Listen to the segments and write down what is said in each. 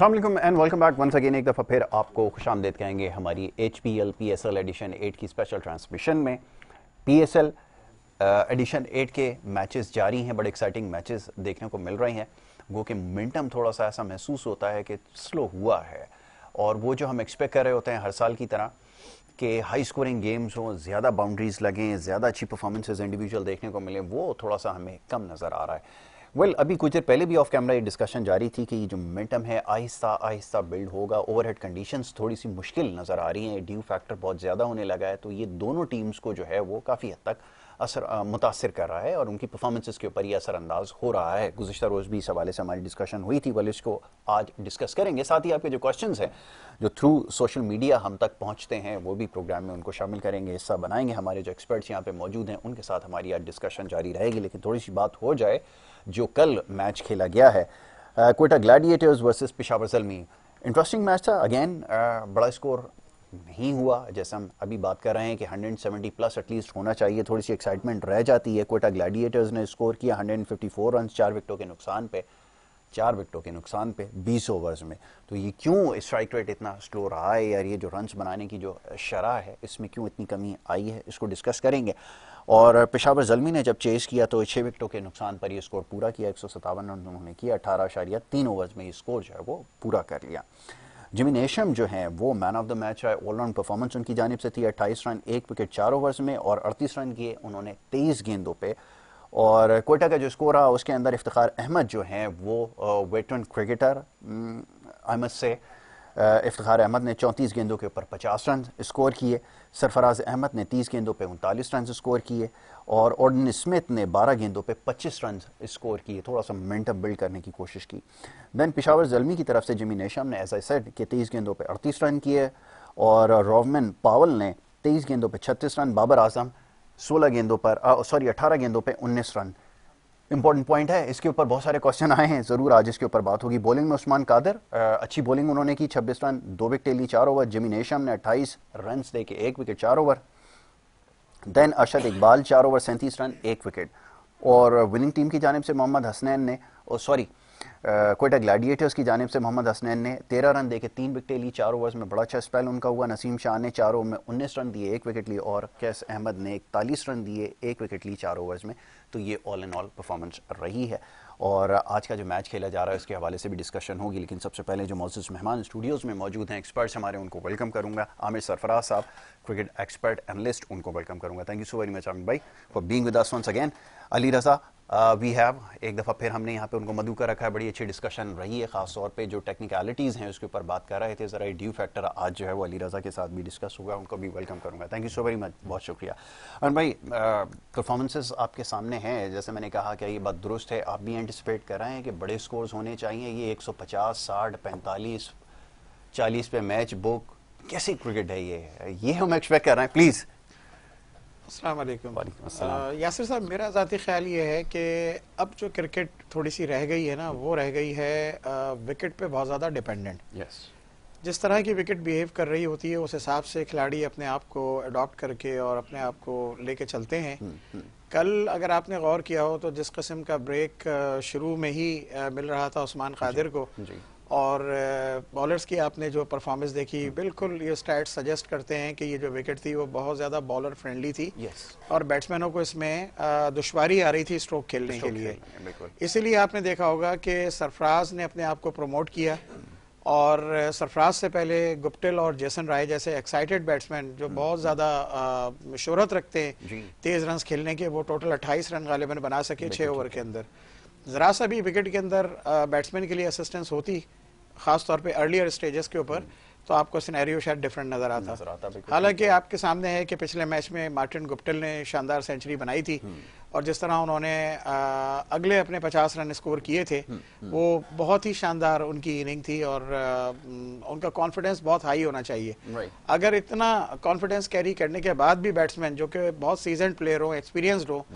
Aslam and welcome back once again एक दफ़ा फिर आपको खुश आमदेद कहेंगे हमारी H P L P S L edition eight की स्पेशल ट्रांसमिशन में। P S L edition eight के मैचेस जारी हैं, बड़े एक्साइटिंग मैचेस देखने को मिल रहे हैं। वो कि मिनटम थोड़ा सा ऐसा महसूस होता है कि स्लो हुआ है। और वो जो हम एक्सपेक्ट कर रहे होते हैं हर साल की तरह कि हाई स्कोरिंग गेम्स हों, ज़्यादा बाउंड्रीज लगें, ज़्यादा अच्छी परफॉर्मेंसेज इंडिविजुअल देखने को मिलें, वो थोड़ा सा हमें कम नज़र आ रहा है। वेल अभी कुछ देर पहले भी ऑफ़ कैमरा ये डिस्कशन जारी थी कि ये जो मोमेंटम है, आहिस्ता आहिस्ता बिल्ड होगा। ओवरहेड कंडीशंस थोड़ी सी मुश्किल नज़र आ रही हैं। ड्यू फैक्टर बहुत ज़्यादा होने लगा है। तो ये दोनों टीम्स को जो है वो काफ़ी हद तक असर मुतासर कर रहा है और उनकी परफॉर्मेंसेस के ऊपर ये असरअंदाज हो रहा है। गुजशत रोज़ भी इस हवाले से हमारी डिस्कशन हुई थी वाले इसको आज डिस्कस करेंगे। साथ ही आपके जो क्वेश्चन हैं, जो थ्रू सोशल मीडिया हम तक पहुँचते हैं, वो भी प्रोग्राम में उनको शामिल करेंगे, हिस्सा बनाएँगे। हमारे जो एक्सपर्ट्स यहाँ पे मौजूद हैं, उनके साथ हमारी आज डिस्कशन जारी रहेगी। लेकिन थोड़ी सी बात हो जाए, जो कल मैच खेला गया है Quetta gladiators versus Peshawar Zalmi. Interesting match था अगेन बड़ा स्कोर नहीं हुआ। जैसे हम अभी बात कर रहे हैं कि 170 प्लस एटलीस्ट होना चाहिए। थोड़ी सी एक्साइटमेंट रह जाती है। कोटा ग्लैडिएटर्स ने स्कोर किया 154 रन चार विकटों के नुकसान पे। चार विकटों के नुकसान पे 20 ओवर्स में। तो ये क्यों स्ट्राइक रेट इतना स्लो रहा है यार? ये जो रन बनाने की जो शरह है, इसमें क्यों इतनी कमी आई है? इसको डिस्कस करेंगे। और पेशावर जलमी ने जब चेस किया तो छः विकटों के नुकसान पर ये स्कोर पूरा किया। एक सौ सत्तावन रन उन्होंने किया। अठारह तीन ओवर्स में ये स्कोर जो है वो पूरा कर लिया। जिमी नेशम जो है, वो मैन ऑफ़ द मैच है ऑलराउंड परफॉर्मेंस उनकी जानब से थी, अट्ठाईस रन, एक विकेट चार ओवर्स में और अड़तीस रन किए उन्होंने तेईस गेंदों पर और कोयटा का जो स्कोर रहा, उसके अंदर इफ्तार अहमद जो हैं, वो वेटरन क्रिकेटर अहमद से इफ्तार अहमद ने चौंतीस गेंदों के ऊपर पचास रन स्कोर किए। सरफराज अहमद ने तीस गेंदों पर उनतालीस रन स्कोर किए। और ऑर्डन स्मिथ ने बारह गेंदों पे पच्चीस रन स्कोर किए थोड़ा सा मोमेंटम बिल्ड करने की कोशिश की। देन पिशावर जलमी की तरफ़ से जिमी नेशम ने ऐसा सेड कि तेईस गेंदों पे अड़तीस रन किए और रोवमन पावल ने तेईस गेंदों पे छत्तीस रन बाबर आज़म सोलह गेंदों पर सॉरी अठारह गेंदों पे उन्नीस रन इंपॉर्टेंट पॉइंट है, इसके ऊपर बहुत सारे क्वेश्चन आए हैं, ज़रूर आज इसके ऊपर बात होगी। बॉलिंग में उस्मान कादर अच्छी बॉलिंग उन्होंने की 26 रन दो विकेट ली, चार ओवर जिमी नेशम ने 28 रन दे के एक विकेट चार ओवर देन अरशद इकबाल चार ओवर सैंतीस रन एक विकेट और विनिंग टीम की जानब से मोहम्मद हसनैन ने सॉरी कोयटा ग्लैडिएटर्स की जानब से मोहम्मद हसनैन ने तेरह रन देके तीन विकेटें ली चार ओवर्स में बड़ा अच्छा स्पेल उनका हुआ. नसीम शाह ने चार ओवर में उन्नीस रन दिए, एक विकेट ली और कैस अहमद ने इकतालीस रन दिए, एक विकेट ली चार ओवर्स में. तो ये ऑल इन ऑल परफॉर्मेंस रही है. और आज का जो मैच खेला जा रहा है, उसके हवाले से भी डिस्कशन होगी। लेकिन सबसे पहले जो मौजूद मेहमान स्टूडियोज़ में मौजूद हैं एक्सपर्ट्स हमारे, उनको वेलकम करूँगा। आमिर सरफराज साहब क्रिकेट एक्सपर्ट एनलिस्ट उनको वेलकम करूँगा। Thank you so very much Aamir भाई for being with us once again Ali Raza we have एक दफ़ा फिर हमने यहाँ पे उनको मधु कर रखा है, बड़ी अच्छी डिस्कशन रही है, खास तौर पे जो टेक्निकलिटीज़ हैं उसके ऊपर बात कर रहे थे, ज़रा ड्यू फैक्टर आज जो है वो अली रज़ा के साथ भी डिस्कस हुआ, उनको भी वेलकम करूँगा। Thank you so very much बहुत शुक्रिया। और भाई परफॉर्मेंसेज आपके सामने हैं, जैसे मैंने कहा कि ये बात दुरुस्त है, आप भी एंटिसपेट कर रहे हैं कि बड़े स्कोर्स होने चाहिए, ये एक सौ पचास, साठ, पैंतालीस, चालीस पे मैच बुक कैसी क्रिकेट है ये? ये हम एक्सपेक्ट कर रहे हैं प्लीज़ यासिर साहब मेरा ज़ाती ख्याल ये है कि अब जो क्रिकेट थोड़ी सी रह गई है ना वो रह गई है विकेट पे बहुत ज़्यादा डिपेंडेंट yes. जिस तरह की विकेट बिहेव कर रही होती है उस हिसाब से खिलाड़ी अपने आप को अडॉप्ट करके और अपने आप को लेके चलते हैं हुँ, हम्म, हुँ. हम्म। कल अगर आपने गौर किया हो तो जिस किस्म का ब्रेक शुरू में ही मिल रहा था उस्मान खादिर को जी. और बॉलर्स की आपने जो परफॉर्मेंस देखी बिल्कुल ये स्टैट सजेस्ट करते हैं कि ये जो विकेट थी वो बहुत ज़्यादा बॉलर फ्रेंडली थी। Yes. और बैट्समैनों को इसमें दुश्वारी आ रही थी स्ट्रोक खेलने के लिए। इसीलिए आपने देखा होगा कि सरफराज ने अपने आप को प्रमोट किया। और सरफराज से पहले गुप्टिल और जेसन राय जैसे एक्साइटेड बैट्समैन जो hmm. बहुत ज़्यादा शोहरत रखते हैं तेज़ रन खेलने के वो टोटल 28 रन गालिबन बना सके छः ओवर के अंदर। ज़रा सा भी विकेट के अंदर बैट्समैन के लिए असिस्टेंस होती खास तौर पे अर्लियर स्टेजेस के ऊपर तो आपको सिनेरियो शायद डिफरेंट नज़र आता। नज़र आता हालाँकि आपके सामने है कि पिछले मैच में मार्टिन गुप्टिल ने शानदार सेंचुरी बनाई थी हम्म। और जिस तरह उन्होंने आ, अगले अपने 50 रन स्कोर किए थे हम्म, हम्म। वो बहुत ही शानदार उनकी इनिंग थी और आ, उनका कॉन्फिडेंस बहुत हाई होना चाहिए। अगर इतना कॉन्फिडेंस कैरी करने के बाद भी बैट्समैन जो कि बहुत सीज़न प्लेयर हो एक्सपीरियंसड हो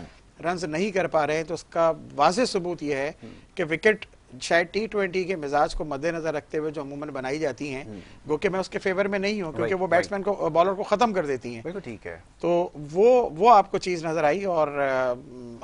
रन नहीं कर पा रहे हैं तो उसका वाज सबूत यह है कि विकेट शायद टी ट्वेंटी के मिजाज को मद्देनजर रखते हुए जो अमूमन बनाई जाती हैं हम्म। वो कि मैं उसके फेवर में नहीं हूँ क्योंकि वो बैट्समैन को बॉलर को ख़त्म कर देती हैं। बिल्कुल ठीक है। तो वो वो आपको चीज़ नज़र आई और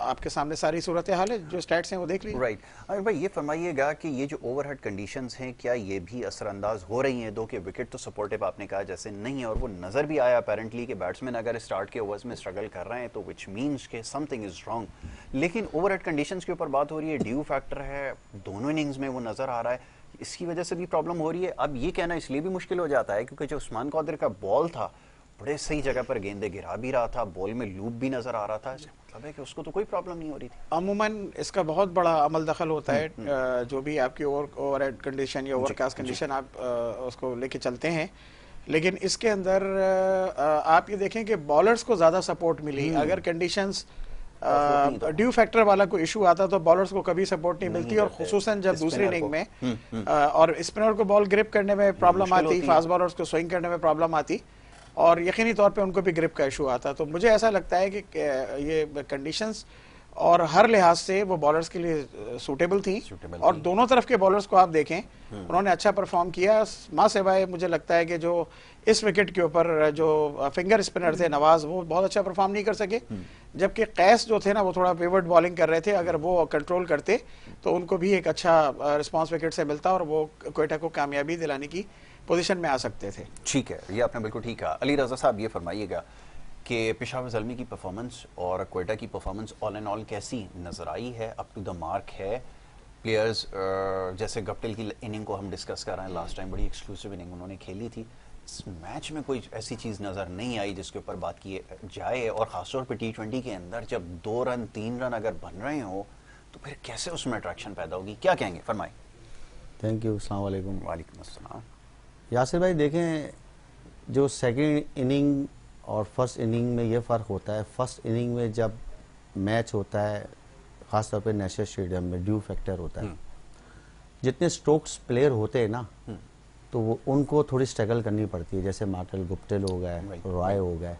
आपके सामने सारी सूरत हाल है जो स्टैट्स हैं वो देख लीजिए। राइट अगर भाई ये फरमाइएगा कि ये जो ओवरहेड कंडीशंस हैं क्या ये भी असरअंदाज हो रही हैं? दो कि विकेट तो सपोर्टिव आपने कहा जैसे नहीं है और वो नज़र भी आया अपेरेंटली कि बैट्समैन अगर स्टार्ट के ओवर्स में स्ट्रगल कर रहे हैं तो विच मीन्स के समथिंग इज़ रॉन्ग लेकिन ओवरहेड कंडीशंस के ऊपर बात हो रही है ड्यू फैक्टर है दोनों इनिंग्स में वो नज़र आ रहा है। इसकी वजह से भी प्रॉब्लम हो रही है। अब ये कहना इसलिए भी मुश्किल हो जाता है क्योंकि जो उस्मान कौदर का बॉल था बड़े सही जगह पर गेंदे गिरा भी रहा था बॉल में लूप भी नज़र आ रहा था। इसका मतलब है कि उसको तो कोई प्रॉब्लम नहीं हो रही थी। अमूमन इसका बहुत बड़ा अमल दखल होता है। हम्म, जो भी आपकी ओवर ओवर कंडीशन या ओवरकास्ट कंडीशन आप उसको लेके चलते हैं। लेकिन इसके अंदर आप ये देखें कि बॉलर्स को ज़्यादा सपोर्ट मिली। हम्म। अगर कंडीशंस। ड्यू फैक्टर वाला कोई इशू आता तो बॉलर्स को कभी सपोर्ट नहीं नहीं मिलती। और खसूसा जब दूसरी इनिंग में हम्म, हम्म। और स्पिनर को बॉल ग्रिप करने में प्रॉब्लम आती फास्ट बॉलर्स को स्विंग करने में प्रॉब्लम आती और यकीनी तौर पे उनको भी ग्रिप का इशू आता। तो मुझे ऐसा लगता है कि ये कंडीशंस और हर लिहाज से वो बॉलर्स के लिए सूटेबल थी। Suitable और। दोनों तरफ़ के बॉलर्स को आप देखें उन्होंने अच्छा परफॉर्म किया। माँ सिवाय मुझे लगता है कि जो इस विकेट के ऊपर जो फिंगर स्पिनर थे नवाज़ वो बहुत अच्छा परफॉर्म नहीं कर सके। जबकि कैस जो थे ना वो थोड़ा पिवट बॉलिंग कर रहे थे। अगर वो कंट्रोल करते तो उनको भी एक अच्छा रिस्पॉन्स विकेट से मिलता और वो कोयटा को कामयाबी दिलाने की पोजीशन में आ सकते थे। ठीक है ये आपने बिल्कुल ठीक कहा। अली रजा साहब ये फरमाइएगा कि पेशावर जलमी की परफॉर्मेंस और कोयटा की परफॉर्मेंस ऑल एंड ऑल कैसी नज़र आई है? अप टू द मार्क है। प्लेयर्स जैसे गप्टिल की इनिंग को हम डिस्कस कर रहे हैं। लास्ट टाइम बड़ी एक्सक्लूसिव इनिंग उन्होंने खेली थी। इस मैच में कोई ऐसी चीज़ नज़र नहीं आई जिसके ऊपर बात की जाए। और ख़ासतौर पर टी ट्वेंटी के अंदर जब दो रन तीन रन अगर बन रहे हो तो फिर कैसे उसमें अट्रैक्शन पैदा होगी? क्या कहेंगे? फरमाए। थैंक यू अस्सलाम वालेकुम वालेकुम अस्सलाम। यासिर भाई देखें जो सेकंड इनिंग और फ़र्स्ट इनिंग में ये फ़र्क होता है फ़र्स्ट इनिंग में जब मैच होता है ख़ास तौर पे नेशनल स्टेडियम में ड्यू फैक्टर होता है। जितने स्ट्रोक्स प्लेयर होते हैं ना तो वो उनको थोड़ी स्ट्रगल करनी पड़ती है जैसे मार्टल गुप्टिल हो गए रॉय हो गए।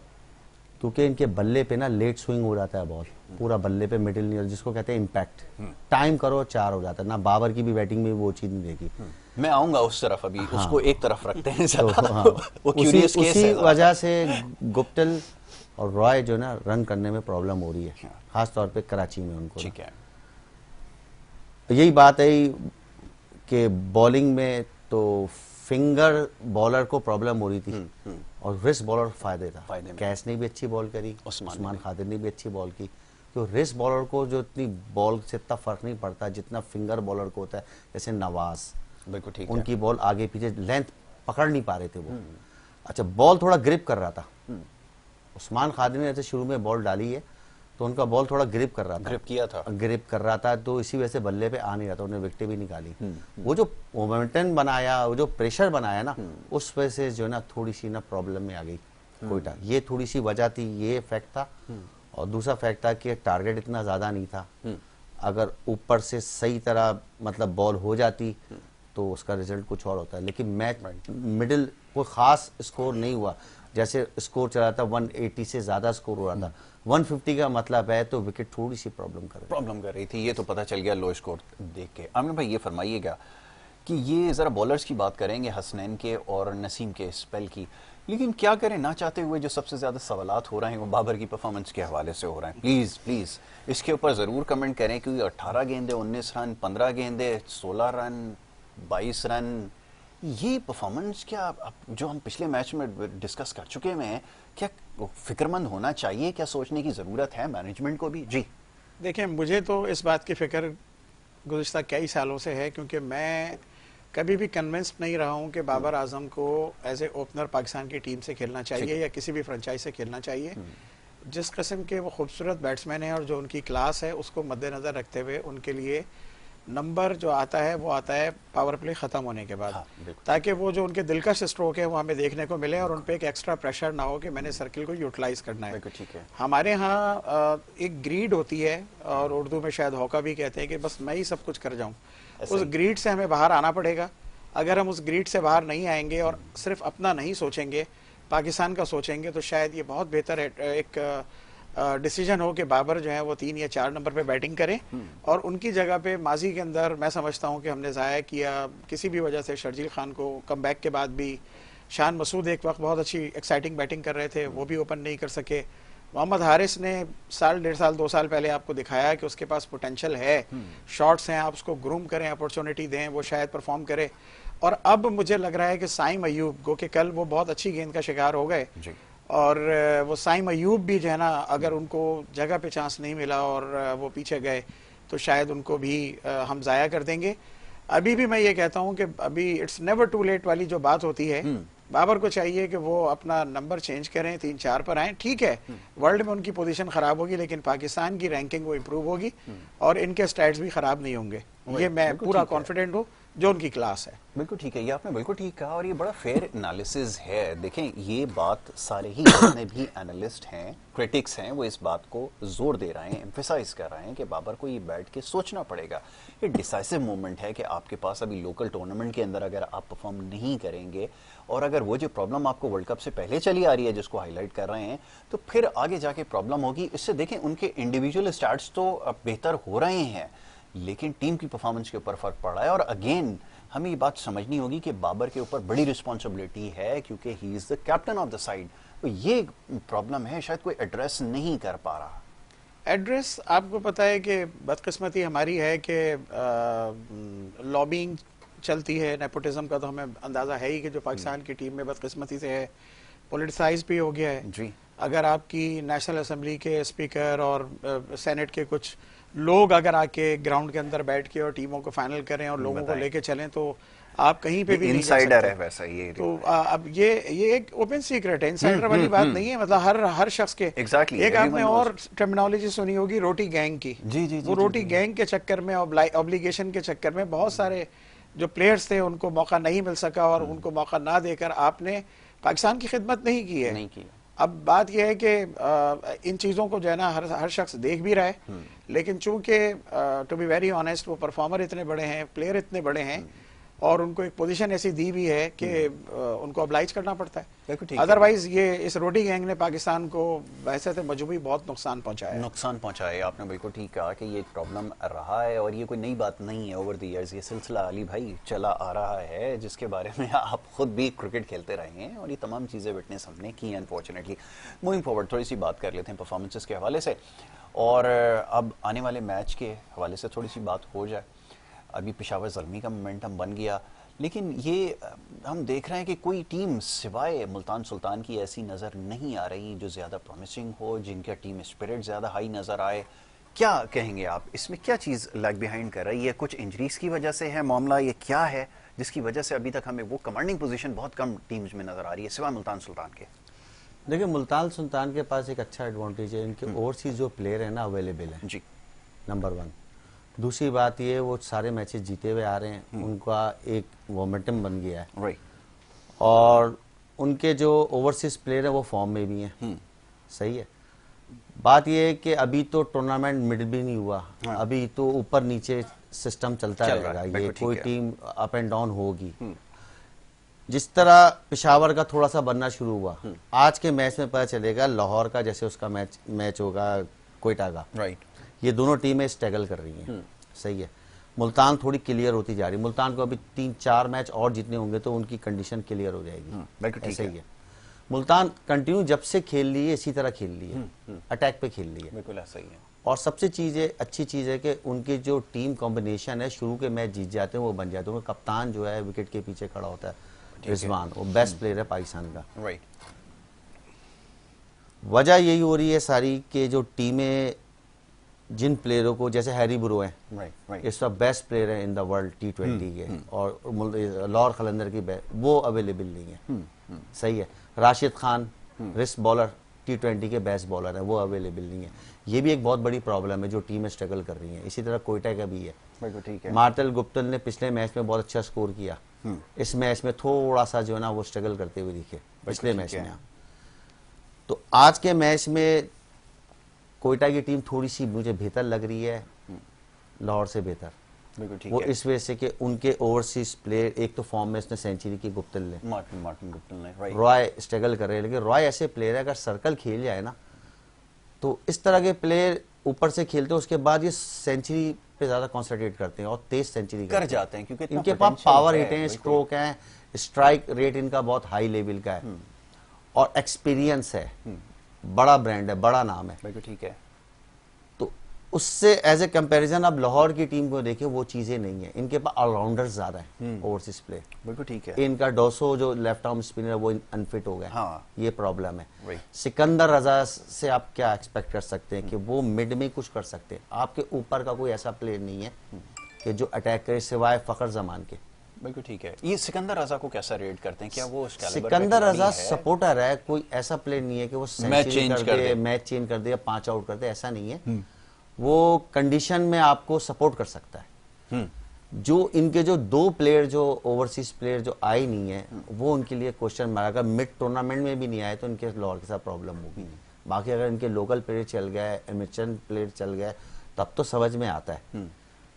क्योंकि इनके बल्ले पे ना लेट स्विंग हो जाता है बॉल पूरा बल्ले पे मिडिल नहीं जिसको कहते हैं इम्पैक्ट। टाइम करो चार हो जाता है। ना बाबर की भी बैटिंग में वो चीज़ नहीं देखी मैं आऊँगा उस तरफ़ अभी हाँ। उसको एक तरफ़ रखते हैं तो हाँ, वो उसी, क्यूरियस केस उसी है। वजह से गुप्टिल और रॉय जो ना रन करने में प्रॉब्लम हो रही है। हाँ। खास तौर पे कराची में उनको ठीक है। यही बात है कि बॉलिंग में तो फिंगर बॉलर को प्रॉब्लम हो रही थी। और रिस्ट बॉलर फ़ायदे था। फ़ायदे कैश ने भी अच्छी बॉल करी उस्मान उस्मान खादिर ने भी अच्छी बॉल की। तो रिस्ट बॉलर को जो इतनी बॉल से इतना फ़र्क नहीं पड़ता जितना फिंगर बॉलर को होता है जैसे नवाज़। बिल्कुल ठीक उनकी बॉल आगे पीछे लेंथ पकड़ नहीं पा रहे थे वो। अच्छा बॉल थोड़ा ग्रिप कर रहा था। उस्मान खादिर ने जैसे शुरू में बॉल डाली है तो उनका बॉल थोड़ा ग्रिप कर रहा था। ग्रिप किया था। ग्रिप कर रहा था तो इसी वजह से बल्ले पे आ नहीं रहा था उन्होंने विकेटें भी निकाली। वो जो मोमेंटम बनाया वो जो प्रेशर बनाया ना उस वजह से जो है ना थोड़ी सी ना प्रॉब्लम में आ गई कोयटा। ये थोड़ी सी वजह थी ये फैक्ट था। और दूसरा फैक्ट था कि टारगेट इतना ज़्यादा नहीं था। अगर ऊपर से सही तरह मतलब बॉल हो जाती तो उसका रिज़ल्ट कुछ और होता है। लेकिन मैच मिडिल कोई खास स्कोर नहीं हुआ। जैसे स्कोर चला था 180 से ज़्यादा स्कोर हो रहा था। 150 का मतलब है तो विकेट थोड़ी सी प्रॉब्लम कर रही प्रॉब्लम कर रही थी ये तो पता चल गया लो स्कोर देख के। आमिर भाई ये फरमाइएगा कि ये ज़रा बॉलर्स की बात करेंगे हसनैन के और नसीम के स्पेल की। लेकिन क्या करें ना चाहते हुए जो सबसे ज़्यादा सवाल हो रहे हैं वो बाबर की परफॉर्मेंस के हवाले से हो रहे हैं। प्लीज़ प्लीज़ इसके ऊपर ज़रूर कमेंट करें क्योंकि 18 गेंदे 19 रन 15 गेंदे 16 रन 22 रन ये परफॉर्मेंस क्या आप, जो हम पिछले मैच में डिस्कस कर चुके हुए हैं क्या फिक्रमंद होना चाहिए क्या सोचने की ज़रूरत है मैनेजमेंट को भी? जी। देखें मुझे तो इस बात की फ़िक्र गुजशत कई सालों से है क्योंकि मैं कभी भी कन्विंस्ड नहीं रहा हूँ कि बाबर आज़म को एज ए ओपनर पाकिस्तान की टीम से खेलना चाहिए या किसी भी फ्रेंचाइज से खेलना चाहिए। जिस किस्म के वो खूबसूरत बैट्समैन हैं और जो उनकी क्लास है उसको मद्देनज़र रखते हुए उनके लिए नंबर जो आता है वो आता है पावर प्ले ख़त्म होने के बाद। हाँ, ताकि वो जो उनके दिलकश स्ट्रोक है वो हमें देखने को मिले और उन पर एक एक्स्ट्रा प्रेशर ना हो कि मैंने सर्किल को यूटिलाइज करना है। ठीक है। हमारे यहाँ एक ग्रीड होती है और उर्दू में शायद होका भी कहते हैं कि बस मैं ही सब कुछ कर जाऊँ। उस ग्रीड से हमें बाहर आना पड़ेगा। अगर हम उस ग्रीड से बाहर नहीं आएँगे और सिर्फ़ अपना नहीं सोचेंगे पाकिस्तान का सोचेंगे तो शायद ये बहुत बेहतर है- एक डिसीज़न हो कि बाबर जो है वो तीन या चार नंबर पे बैटिंग करें। और उनकी जगह पे माजी के अंदर मैं समझता हूँ कि हमने ज़ाया किया किसी भी वजह से शर्जील खान को कम के बाद भी शान मसूद एक वक्त बहुत अच्छी एक्साइटिंग बैटिंग कर रहे थे वो भी ओपन नहीं कर सके। मोहम्मद हारिस ने साल डेढ़ साल दो साल पहले आपको दिखाया कि उसके पास पोटेंशियल है। शॉट्स हैं आप उसको ग्रूम करें अपॉर्चुनिटी दें वो शायद परफॉर्म करे। और अब मुझे लग रहा है कि साइम अयूब गो कि कल वो बहुत अच्छी गेंद का शिकार हो गए। और वो साइम अयूब भी जो है ना अगर उनको जगह पे चांस नहीं मिला और वो पीछे गए तो शायद उनको भी हम ज़ाया कर देंगे। अभी भी मैं ये कहता हूँ कि अभी इट्स नेवर टू लेट वाली जो बात होती है हम्म। बाबर को चाहिए कि वो अपना नंबर चेंज करें तीन चार पर आए ठीक है। वर्ल्ड में उनकी पोजीशन खराब होगी लेकिन पाकिस्तान की रैंकिंग वो इम्प्रूव होगी हम्म। और इनके स्टैट्स भी खराब नहीं होंगे। ये मैं पूरा कॉन्फिडेंट हूँ। जो उनकी क्लास है। बिल्कुल ठीक है, ये आपने बिल्कुल ठीक कहा और ये बड़ा फेयर एनालिसिस है। देखें, ये बात सारे ही जितने भी एनालिस्ट हैं क्रिटिक्स हैं, वो इस बात को ज़ोर दे रहे हैं एम्फेसाइज कर रहे हैं कि बाबर को ये बैठ के सोचना पड़ेगा। ये डिसाइसिव मोमेंट है कि आपके पास अभी लोकल टूर्नामेंट के अंदर अगर आप परफॉर्म नहीं करेंगे और अगर वो जो प्रॉब्लम आपको वर्ल्ड कप से पहले चली आ रही है, जिसको हाईलाइट कर रहे हैं तो फिर आगे जाके प्रॉब्लम होगी। इससे देखें, उनके इंडिविजुअल स्टार्ट तो बेहतर हो रहे हैं। लेकिन टीम की परफॉर्मेंस के ऊपर फ़र्क पड़ रहा है और अगेन हमें ये बात समझनी होगी कि बाबर के ऊपर बड़ी रिस्पॉन्सिबिलिटी है क्योंकि he is the captain of the side तो ये प्रॉब्लम है शायद कोई एड्रेस नहीं कर पा रहा। एड्रेस आपको पता है कि बदकिस्मती हमारी है कि लॉबिंग चलती है नेपोटिज्म का तो हमें अंदाज़ा है ही कि जो पाकिस्तान की टीम में बदकिस्मती से है पोलिटिसाइज भी हो गया है। जी। अगर आपकी नेशनल असम्बली के स्पीकर और सेनेट के कुछ लोग अगर आके ग्राउंड के अंदर बैठ के और टीमों को फाइनल करें और लोगों को लेके चलें तो आप कहीं पे भी इनसाइडर है वैसा ये तो आ, अब ये ये एक ओपन सीक्रेट है। इनसाइडर हम्म, वाली हम्म, बात हम्म। नहीं है मतलब हर हर शख्स के। Exactly, एक आपने और टर्मिनोलॉजी सुनी होगी रोटी गैंग की। जी जी वो रोटी गैंग के चक्कर में ऑब्लिगेशन के चक्कर में बहुत सारे जो प्लेयर्स थे उनको मौका नहीं मिल सका और उनको मौका ना देकर आपने पाकिस्तान की खिदमत नहीं की है। नहीं की। अब बात यह है कि इन चीज़ों को जो है ना हर हर शख्स देख भी रहा है। लेकिन चूँकि टू बी वेरी ऑनेस्ट वो परफॉर्मर इतने बड़े हैं प्लेयर इतने बड़े हैं और उनको एक पोजीशन ऐसी दी भी है कि उनको अब्लाइज करना पड़ता है। अदरवाइज़ ये इस रोटी गैंग ने पाकिस्तान को वैसे तो मजबूरी बहुत नुकसान पहुँचाया नुकसान पहुँचाया आपने बिल्कुल ठीक कहा कि ये एक प्रॉब्लम रहा है और ये कोई नई बात नहीं है ओवर द इयर्स ये सिलसिला अली भाई चला आ रहा है जिसके बारे में आप खुद भी क्रिकेट खेलते रहे हैं और ये तमाम चीज़ें विटनेस हमने की अनफॉर्चुनेटली मूविंग फॉरवर्ड थोड़ी सी बात कर लेते हैं परफॉर्मेंसेस के हवाले से। और अब आने वाले मैच के हवाले से थोड़ी सी बात हो जाए। अभी पिशावर जलमी का मोमेंटम बन गया। लेकिन ये हम देख रहे हैं कि कोई टीम सिवाय मुल्तान सुल्तान की ऐसी नज़र नहीं आ रही जो ज़्यादा प्रॉमिसिंग हो जिनका टीम स्पिरिट ज़्यादा हाई नज़र आए। क्या कहेंगे आप? इसमें क्या चीज़ लैग बिहाइंड कर रही है? कुछ इंजरीज की वजह से है मामला? ये क्या है? जिसकी वजह से अभी तक हमें वो कमांडिंग पोजीशन बहुत कम टीम्स में नज़र आ रही है सिवाय मुल्तान सुल्तान के। देखिए मुल्तान सुल्तान के पास एक अच्छा एडवांटेज है। इनके ओवरसीज हम्म। जो प्लेयर है ना अवेलेबल है। जी। नंबर वन दूसरी बात ये वो सारे मैचेस जीते हुए आ रहे हैं। हम्म। उनका एक मोमेंटम बन गया है। और उनके जो ओवरसीज प्लेयर है वो फॉर्म में भी हैं। हम्म। सही है। बात ये है कि अभी तो टूर्नामेंट मिड भी नहीं हुआ। हाँ। अभी तो ऊपर नीचे सिस्टम चलता चल रहेगा। ये कोई टीम अप एंड डाउन होगी। हम्म। जिस तरह पिशावर का थोड़ा सा बनना शुरू हुआ आज के मैच में पता चलेगा लाहौर का जैसे उसका मैच मैच होगा कोयटा का। राइट ये दोनों टीमें स्ट्रगल कर रही हैं। हम्म। सही है। मुल्तान थोड़ी क्लियर होती जा रही है। मुल्तान को अभी तीन चार मैच और जीतने होंगे तो उनकी कंडीशन क्लियर हो जाएगी। हम्म, ऐसा ही है। मुल्तान कंटिन्यू जब से खेल ली है इसी तरह खेल ली है। अटैक हम्म, पे खेल ली है। बिल्कुल ऐसा ही है। और सबसे चीज़ है अच्छी चीज़ है कि उनकी जो टीम कॉम्बिनेशन है शुरू के मैच जीत जाते हैं वो बन जाते हैं। उनका कप्तान जो है विकेट के पीछे खड़ा होता है रिजवान। वो बेस्ट प्लेयर है पाकिस्तान का। राइट वजह यही हो रही है सारी के जो टीमें जिन प्लेयरों को जैसे हैरी ब्रो है इस वक्त बेस्ट प्लेयर है in the world T twenty के हम्म। और लॉर खलंदर की वो अवेलेबल नहीं है। हम्म, हम्म। सही है। Rashid Khan wrist bowler T twenty के बेस्ट बॉलर है वो अवेलेबल नहीं है। ये भी एक बहुत बड़ी प्रॉब्लम है जो टीमें स्ट्रगल कर रही हैं। इसी तरह कोयटा का भी है। ठीक है। मार्टल गुप्तल ने पिछले मैच में बहुत अच्छा स्कोर किया। इस मैच में थोड़ा सा जो है ना वो स्ट्रगल करते हुए दिखे पिछले मैच में। तो आज के मैच में कोयटा की टीम थोड़ी सी मुझे बेहतर लग रही है। लाहौर से बेहतर। वो इस वजह से कि उनके ओवरसीज प्लेयर एक तो फॉर्म में इसने सेंचुरी की गुप्तल ने। मार्टिन मार्टिन गुप्तल ने रॉय स्ट्रगल कर रहे हैं लेकिन रॉय ऐसे प्लेयर है अगर सर्कल खेल जाए ना तो इस तरह के प्लेयर ऊपर से खेलते हैं उसके बाद ये सेंचुरी पे ज़्यादा कॉन्सेंट्रेट करते हैं और तेज सेंचुरी कर जाते हैं क्योंकि इनके पास पावर हिट है। स्ट्रोक है स्ट्राइक रेट इनका बहुत हाई लेवल का है। और एक्सपीरियंस है। बड़ा ब्रांड है बड़ा नाम है। बिल्कुल ठीक है। तो उससे एज ए कंपैरिजन आप लाहौर की टीम को देखें वो चीज़ें नहीं है। इनके पास ऑलराउंडर्स ज़्यादा है ओवरसीज प्लेयर। बिल्कुल ठीक है। इनका डोसो जो लेफ़्ट आर्म स्पिनर है वो अनफिट हो गया। हाँ। ये प्रॉब्लम है। सिकंदर रजा से आप क्या एक्सपेक्ट कर सकते हैं कि वो मिड में कुछ कर सकते हैं? आपके ऊपर का कोई ऐसा प्लेयर नहीं है कि जो अटैक करे सिवाय फखर जमान के। बिल्कुल ठीक है। ये सिकंदर रजा को कैसा रेट करते हैं? क्या वो सिकंदर रजा सपोर्टर है कोई ऐसा प्लेयर नहीं है कि वो सेंचुरी change कर कर दे। मैच चेंज कर दे या पाँच आउट कर दे ऐसा नहीं है। वो कंडीशन में आपको सपोर्ट कर सकता है। हम्म। जो इनके जो दो प्लेयर जो ओवरसीज प्लेयर जो आए नहीं है वो उनके लिए क्वेश्चन मार्क अगर मिड टूर्नामेंट में भी नहीं आए तो इनके लाहौर के साथ प्रॉब्लम होगी बाकी अगर इनके लोकल प्लेयर चल गए एमेचन प्लेयर चल गए तब तो समझ में आता है।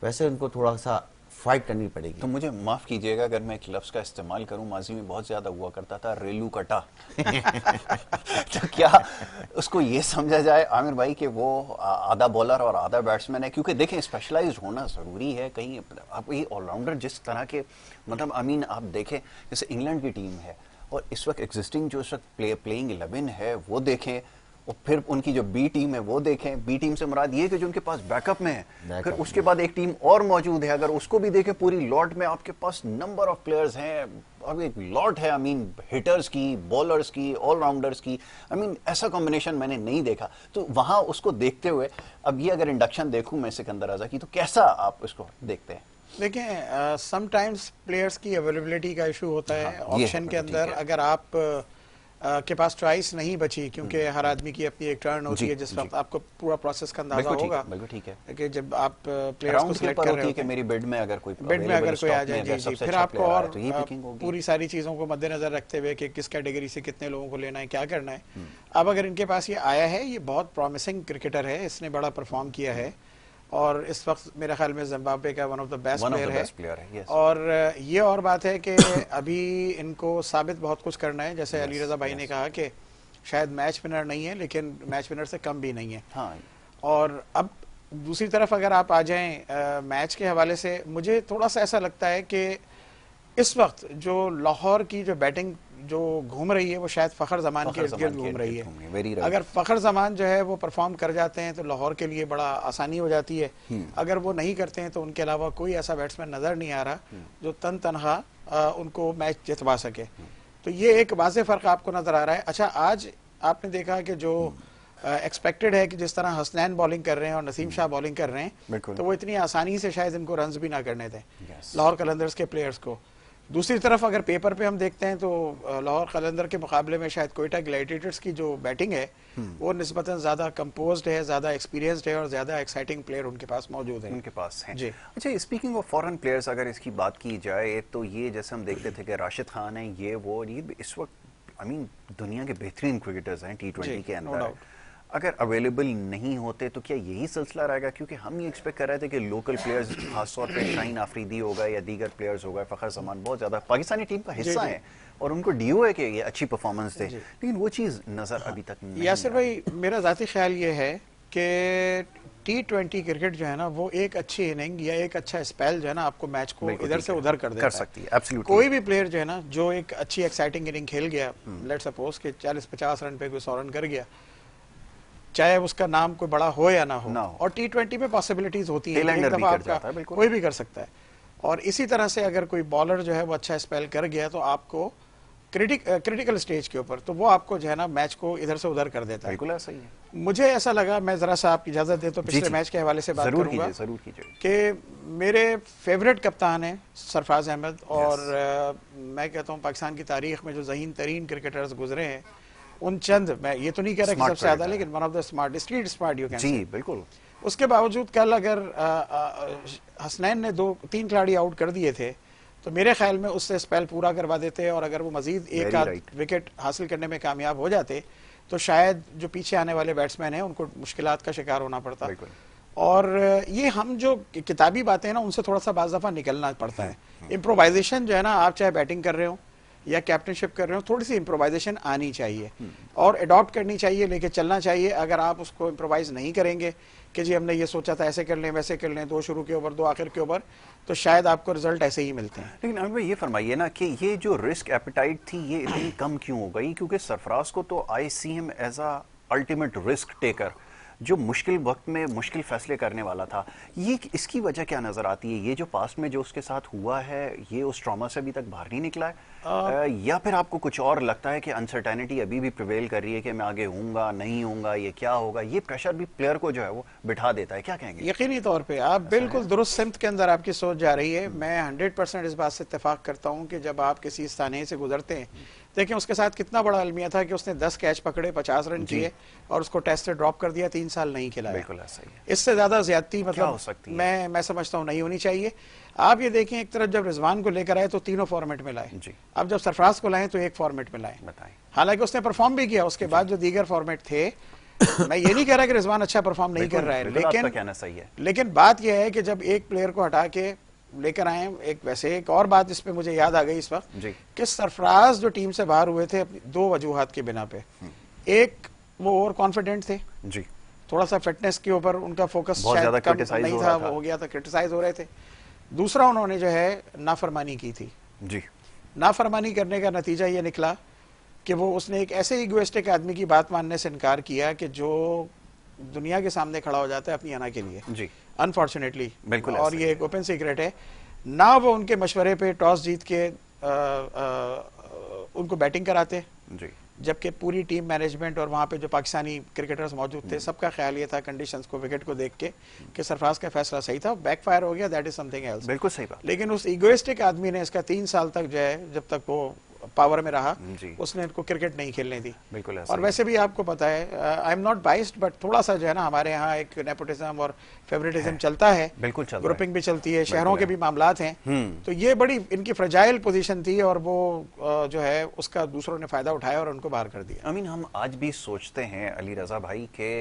वैसे इनको थोड़ा सा फाइट करनी पड़ेगी। तो मुझे माफ़ कीजिएगा अगर मैं एक लफ्ज का इस्तेमाल करूँ माजी में बहुत ज़्यादा हुआ करता था रेलू कटा। तो क्या उसको ये समझा जाए आमिर भाई कि वो आधा बॉलर और आधा बैट्समैन है? क्योंकि देखें स्पेशलाइज होना ज़रूरी है। कहीं आप ये ऑलराउंडर जिस तरह के मतलब आई मीन आप देखें जैसे इंग्लैंड की टीम है और इस वक्त एग्जिस्टिंग जो इस वक्त प्ले, प्लेइंग इलेवन है वो देखें और फिर उनकी जो बी टीम है वो देखें। बी टीम से मुराद ये कि जो उनके पास बैकअप में है फिर उसके बाद एक टीम और मौजूद है। अगर उसको भी देखें पूरी लॉट में आपके पास नंबर ऑफ़ प्लेयर्स हैं अब एक लॉट है आई मीन हिटर्स की बॉलर्स की ऑलराउंडर्स की। आई मीन ऐसा कॉम्बिनेशन मैंने नहीं देखा। तो वहाँ उसको देखते हुए अब ये अगर इंडक्शन देखूँ मैं सिकंदर आजा की तो कैसा आप इसको देखते हैं? देखिए समटाइम्स प्लेयर्स की अवेलेबिलिटी का इशू होता है हाँ, ऑप्शन के अंदर अगर आप अ, के पास चॉइस नहीं बची क्योंकि हर आदमी की अपनी एक टर्न होती है जिस वक्त आपको पूरा प्रोसेस का अंदाज़ा होगा। बिल्कुल ठीक है। कि जब आप प्लेयर्स को सिलेक्ट कर रहे है कि मेरी बेड में अगर कोई बेड में अगर कोई आ जाए जी जी। फिर अच्छा आपको और तो पूरी सारी चीज़ों को मद्देनजर रखते हुए कि किस कैटेगरी से कितने लोगों को लेना है क्या करना है। अब अगर इनके पास ये आया है ये बहुत प्रॉमिसिंग क्रिकेटर है इसने बड़ा परफॉर्म किया है। और इस वक्त मेरे ख्याल में जिम्बाब्वे का one of the best player player है, yes. और ये और बात है कि अभी इनको साबित बहुत कुछ करना है। जैसे अली रजा भाई ने कहा कि शायद मैच विनर नहीं है लेकिन मैच विनर से कम भी नहीं है। हाँ। और अब दूसरी तरफ़ अगर आप आ जाएँ मैच के हवाले से मुझे थोड़ा सा ऐसा लगता है कि इस वक्त जो लाहौर की जो बैटिंग जो घूम रही है वो शायद फखर जमान के इर्द गिर्द घूम रही है. अगर फखर जमान जो है वो परफॉर्म कर जाते हैं तो लाहौर के लिए बड़ा आसानी हो जाती है। अगर वो नहीं करते हैं तो उनके अलावा कोई ऐसा बैट्समैन नज़र नहीं आ रहा जो तन तनहा उनको मैच जितवा सके। तो ये एक वाज फ़र्क आपको नज़र आ रहा है। अच्छा आज आपने देखा कि जो एक्सपेक्टेड है कि जिस तरह हसनैन बॉलिंग कर रहे हैं और नसीम शाह बॉलिंग कर रहे हैं तो वो इतनी आसानी से शायद इनको रन भी ना करने दें। Yes. लाहौर कलंदर्स के प्लेयर्स को। दूसरी तरफ़ अगर पेपर पे हम देखते हैं तो लाहौर कलंदर के मुकाबले में शायद कोयटा ग्लैडिएटर्स की जो बैटिंग है वो नस्बता ज़्यादा कंपोज्ड है ज़्यादा एक्सपीरियंस्ड है और ज़्यादा एक्साइटिंग प्लेयर उनके पास मौजूद है उनके पास है जी। अच्छा स्पीकिंग ऑफ़ फॉरेन प्लेयर्स अगर इसकी बात की जाए तो ये जैसे हम देखते थे कि राशिद खान है ये वो ये इस वक्त आई मीन दुनिया के बेहतरीन क्रिकेटर्स हैं टी ट्वेंटी के अंदर. अगर अवेलेबल नहीं होते तो क्या यही सिलसिला रहेगा? क्योंकि हम ये एक्सपेक्ट कर रहे थे कि लोकल प्लेयर्स खासतौर पे शाहीन आफरीदी हो गए या दीगर प्लेयर्स हो गए फखर जमान बहुत ज़्यादा पाकिस्तानी टीम का हिस्सा है और उनको डीओ है कि ये अच्छी परफॉर्मेंस दे लेकिन वो चीज़ नज़र अभी तक नहीं यासिर। भाई मेरा ज़ाती ख्याल ये है कि टी ट्वेंटी क्रिकेट जो है ना वो एक अच्छी इनिंग या एक अच्छा स्पेल जो है ना आपको मैच को इधर से उधर कर कर सकती है, absolutely। कोई भी प्लेयर जो है ना जो एक अच्छी एक्साइटिंग इनिंग खेल गया लेट सपोज़ कि 40 50 रन पे कोई सौ रन कर गया चाहे उसका नाम कोई बड़ा हो या ना हो, ना हो। और टी ट्वेंटी में पॉसिबिलिटीज होती हैं एक दफ़ा आपका जाता है, कोई भी कर सकता है। और इसी तरह से अगर कोई बॉलर जो है वो अच्छा स्पेल कर गया तो आपको क्रिटिक क्रिटिकल स्टेज के ऊपर तो वो आपको जो है ना मैच को इधर से उधर कर देता है। बिल्कुल ऐसा ही है। मुझे ऐसा लगा मैं जरा सा आपकी इजाज़त दे तो पिछले मैच के हवाले से बात ज़रूर करूँगा। ज़रूर कीजिए। कि मेरे फेवरेट कप्तान हैं सरफराज अहमद और मैं कहता हूँ पाकिस्तान की तारीख में जो जहीन तरीन क्रिकेटर्स गुजरे हैं उन चंद मैं ये तो नहीं कह रहा कि सबसे ज़्यादा लेकिन one of the smart street smart you can जी बिल्कुल। उसके बावजूद कल अगर हसनैन ने दो तीन खिलाड़ी आउट कर दिए थे तो मेरे ख्याल में उससे स्पेल पूरा करवा देते और अगर वो मजीद एक आध right. विकेट हासिल करने में कामयाब हो जाते तो शायद जो पीछे आने वाले बैट्समैन हैं उनको मुश्किल का शिकार होना पड़ता। और ये हम जो किताबी बातें हैं ना उनसे थोड़ा सा बाज दफ़ा निकलना पड़ता है। इम्प्रोवाइजेशन जो है ना आप चाहे बैटिंग कर रहे हो या कैप्टनशिप कर रहे हो, थोड़ी सी इम्प्रोवाइजेशन आनी चाहिए। और अडॉप्ट करनी चाहिए, लेके चलना चाहिए। अगर आप उसको इम्प्रोवाइज नहीं करेंगे कि जी हमने ये सोचा था, ऐसे कर लें, वैसे कर लें, दो शुरू के ऊपर दो आखिर के ऊपर तो शायद आपको रिज़ल्ट ऐसे ही मिलते हैं। लेकिन भाई ये फरमाइए ना कि ये जो रिस्क एपेटाइट थी, ये इतनी कम क्यों हो गई? क्योंकि सरफराज को तो I see him as a ultimate risk taker जो मुश्किल वक्त में मुश्किल फैसले करने वाला था ये इसकी वजह क्या नज़र आती है? ये जो पास्ट में जो उसके साथ हुआ है ये उस ट्रॉमा से अभी तक बाहर नहीं निकला है? आ, या फिर आपको कुछ और लगता है कि अनसर्टेनिटी अभी भी प्रिवेल कर रही है कि मैं आगे हूँगा नहीं हूँगा ये क्या होगा? ये प्रेशर भी प्लेयर को जो है वो बिठा देता है। क्या कहेंगे? यकीनी तौर पर आप बिल्कुल दुरुस्त सिमत के अंदर आपकी सोच जा रही है। मैं हंड्रेड इस बात से इतफाक करता हूँ कि जब आप किसी स्थानीय से गुजरते हैं देखें उसके साथ कितना बड़ा अलमिया था कि उसने 10 कैच पकड़े 50 रन किए और उसको टेस्ट से ड्रॉप कर दिया तीन साल नहीं खिलाया। बिल्कुल ऐसा ही है। इससे ज़्यादा ज्यादती मतलब हो सकती है? मैं मैं समझता हूँ नहीं होनी चाहिए। आप ये देखें एक तरफ़ जब रिजवान को लेकर आए तो तीनों फॉर्मेट में लाए। अब जब सरफराज को लाए तो एक फॉर्मेट में लाए। बताएँ। हालाँकि उसने परफॉर्म भी किया उसके बाद जो दीगर फॉर्मेट थे मैं ये नहीं कह रहा कि रिजवान अच्छा परफॉर्म नहीं कर रहा है लेकिन कहना सही है। लेकिन बात यह है कि जब एक प्लेयर को हटा के लेकर आए एक वैसे एक और बात इस पे मुझे याद आ गई इस वक्त कि सरफराज जो टीम से बाहर हुए थे अपनी दो वजूहत की बिना पे एक वो ओवर कॉन्फिडेंट थे। जी। थोड़ा सा फिटनेस के ऊपर उनका फोकस शायद कम नहीं था था। हो गया था क्रिटिसाइज हो रहे थे। दूसरा उन्होंने जो है नाफरमानी की थी। जी। नाफरमानी करने का नतीजा ये निकला कि वो उसने एक ऐसे इगोइस्टिक आदमी की बात मानने से इनकार किया कि जो दुनिया के सामने खड़ा हो जाता है अपनी अना के लिए। जी। अनफॉर्चुनेटली बिल्कुल और ये एक ओपन सीक्रेट है। ना वो उनके मशवरे पे टॉस जीत के आ, आ, उनको बैटिंग कराते। जी। जबकि पूरी टीम मैनेजमेंट और वहाँ पे जो पाकिस्तानी क्रिकेटर्स मौजूद थे सबका ख्याल ये था कंडीशंस को विकेट को देख के कि सरफराज का फैसला सही था। बैकफायर हो गया दैट इज़ समथिंग एल्स बिल्कुल सही बात। लेकिन उस इगोइस्टिक आदमी ने इसका तीन साल तक जो है जब तक वो पावर में रहा उसने इनको क्रिकेट नहीं खेलने दी। बिल्कुल और वैसे भी आपको पता है I am not biased but थोड़ा सा जो है ना हमारे यहाँ एक नेपोटिज्म और फेवरेटिज्म चलता है। बिल्कुल है। ग्रुपिंग भी चलती है शहरों के भी मामला हैं। हम्म। तो ये बड़ी इनकी फ्रजाइल पोजीशन थी और वो जो है उसका दूसरों ने फ़ायदा उठाया और उनको बाहर कर दिया। अमीन हम आज भी सोचते हैं अली रजा भाई के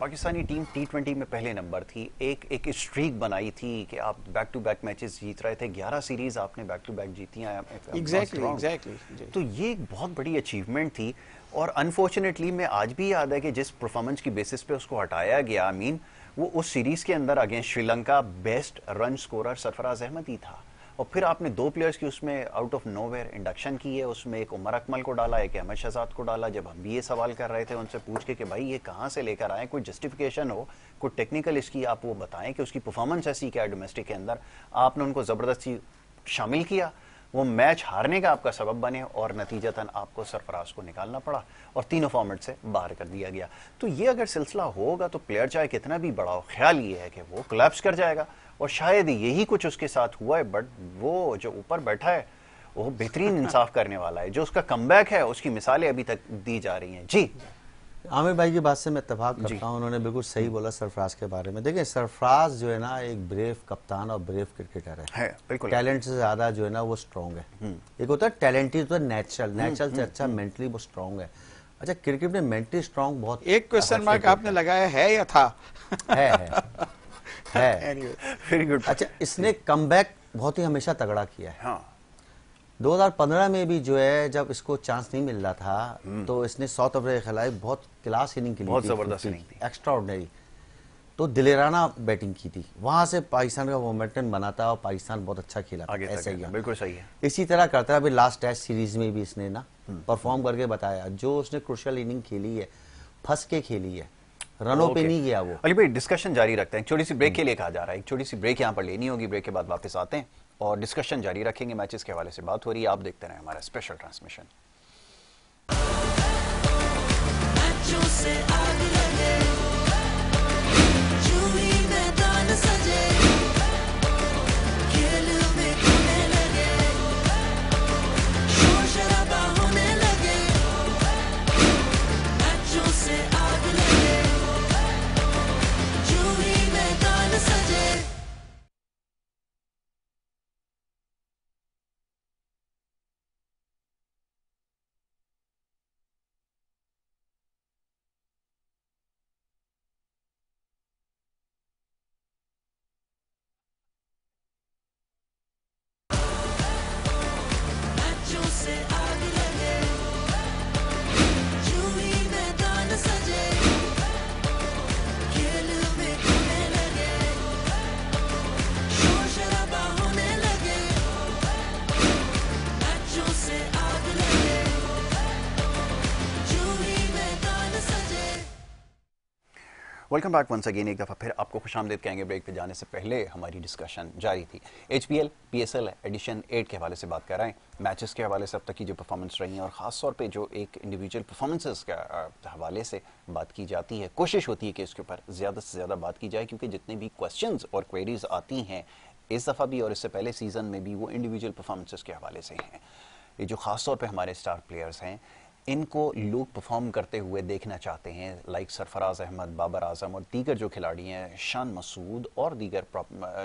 पाकिस्तानी टीम टी ट्वेंटी में पहले नंबर थी। एक एक स्ट्रीक बनाई थी कि आप बैक टू बैक मैचेस जीत रहे थे। 11 सीरीज़ आपने बैक टू बैक जीती हैं एग्जैक्टली. एग्जैक्टली तो ये एक बहुत बड़ी अचीवमेंट थी। और अनफॉर्चुनेटली मैं आज भी याद है कि जिस परफॉर्मेंस की बेसिस पे उसको हटाया गया अमीन वो उस सीरीज़ के अंदर against Sri Lanka best run scorer Sarfaraz Ahmed ही था। और फिर आपने दो प्लेयर्स की उसमें आउट ऑफ़ नोवेयर इंडक्शन की है, उसमें एक उमर अकमल को डाला, एक अहमद शहजाद को डाला, जब हम भी ये सवाल कर रहे थे उनसे पूछ के कि भाई ये कहाँ से लेकर आए, कोई जस्टिफिकेशन हो, कोई टेक्निकल इसकी आप वो बताएँ कि उसकी परफॉर्मेंस ऐसी क्या है डोमेस्टिक के अंदर। आपने उनको ज़बरदस्ती शामिल किया, वो मैच हारने का आपका सबब बने और नतीजतन आपको सरफराज को निकालना पड़ा और तीनों फॉर्मेट से बाहर कर दिया गया। तो ये अगर सिलसिला होगा तो प्लेयर चाहे कितना भी बड़ा हो, ख्याल ये है कि वो क्लैप्स कर जाएगा। और शायद यही कुछ उसके साथ हुआ है बट वो जो ऊपर बैठा है वो बेहतरीन इंसाफ करने वाला है। जो उसका कमबैक है उसकी मिसालें अभी तक दी जा रही हैं। जी। आमिर भाई की बात से मैं इतफाक करता हूँ। उन्होंने बिल्कुल सही बोला सरफराज के बारे में। देखिए सरफराज जो है ना एक ब्रेव कप्तान और ब्रेव क्रिकेटर है। है बिल्कुल। टैलेंट से ज़्यादा जो है ना वो स्ट्रांग है। एक होता है टैलेंटेड तो नेचुरल नेचुरल से अच्छा मेंटली वो स्ट्रांग है। अच्छा क्रिकेट में मेंटली स्ट्रांग बहुत एक क्वेश्चन मार्क आपने लगाया है या था? है है। है। वेरी गुड अच्छा इसने कमबैक बहुत ही हमेशा तगड़ा किया है। हाँ। 2015 में भी जो है जब इसको चांस नहीं मिल रहा था तो इसने साउथ अफ्रीका के खिलाफ बहुत क्लास इनिंग की बहुत ज़बरदस्त थी। एक्स्ट्रा तो दिलेराना बैटिंग की थी। वहाँ से पाकिस्तान का मोमेंटम बना था और पाकिस्तान बहुत अच्छा खेला था। आगे ऐसा ही बिल्कुल सही है। इसी तरह करता है अभी लास्ट टेस्ट सीरीज़ में भी इसने ना परफॉर्म करके बताया। जो उसने क्रुशियल इनिंग खेली है फंस के खेली है रनों पे नहीं गया वो। अली भाई डिस्कशन जारी रखते हैं। एक छोटी सी ब्रेक के लिए कहा जा रहा है। एक छोटी सी ब्रेक यहाँ पर लेनी होगी। ब्रेक के बाद वापस आते हैं और डिस्कशन जारी रखेंगे। मैचेस के हवाले से बात हो रही है। आप देखते रहे हमारा special transmission welcome back once again एक दफ़ा फिर आपको खुश आमदेद कहेंगे। ब्रेक पे जाने से पहले हमारी डिस्कशन जारी थी। H P L P S L edition eight के हवाले से बात कर रहे हैं। मैचेस के हवाले से अब तक की जो परफॉर्मेंस रही हैं और ख़ास तौर पे जो एक इंडिविजुअल परफॉर्मेंसेस के हवाले से बात की जाती है। कोशिश होती है कि इसके ऊपर ज़्यादा से ज़्यादा बात की जाए, क्योंकि जितने भी क्वेश्चन और क्वेरीज आती हैं, इस दफ़ा भी और इससे पहले सीज़न में भी वो इंडिविजुअल परफॉर्मेंसेस के हवाले से हैं। ये जो ख़ास तौर पर हमारे स्टार प्लेयर्स हैं इनको लोग परफॉर्म करते हुए देखना चाहते हैं लाइक सरफराज अहमद, बाबर आज़म और दीगर जो खिलाड़ी हैं, शान मसूद और दीगर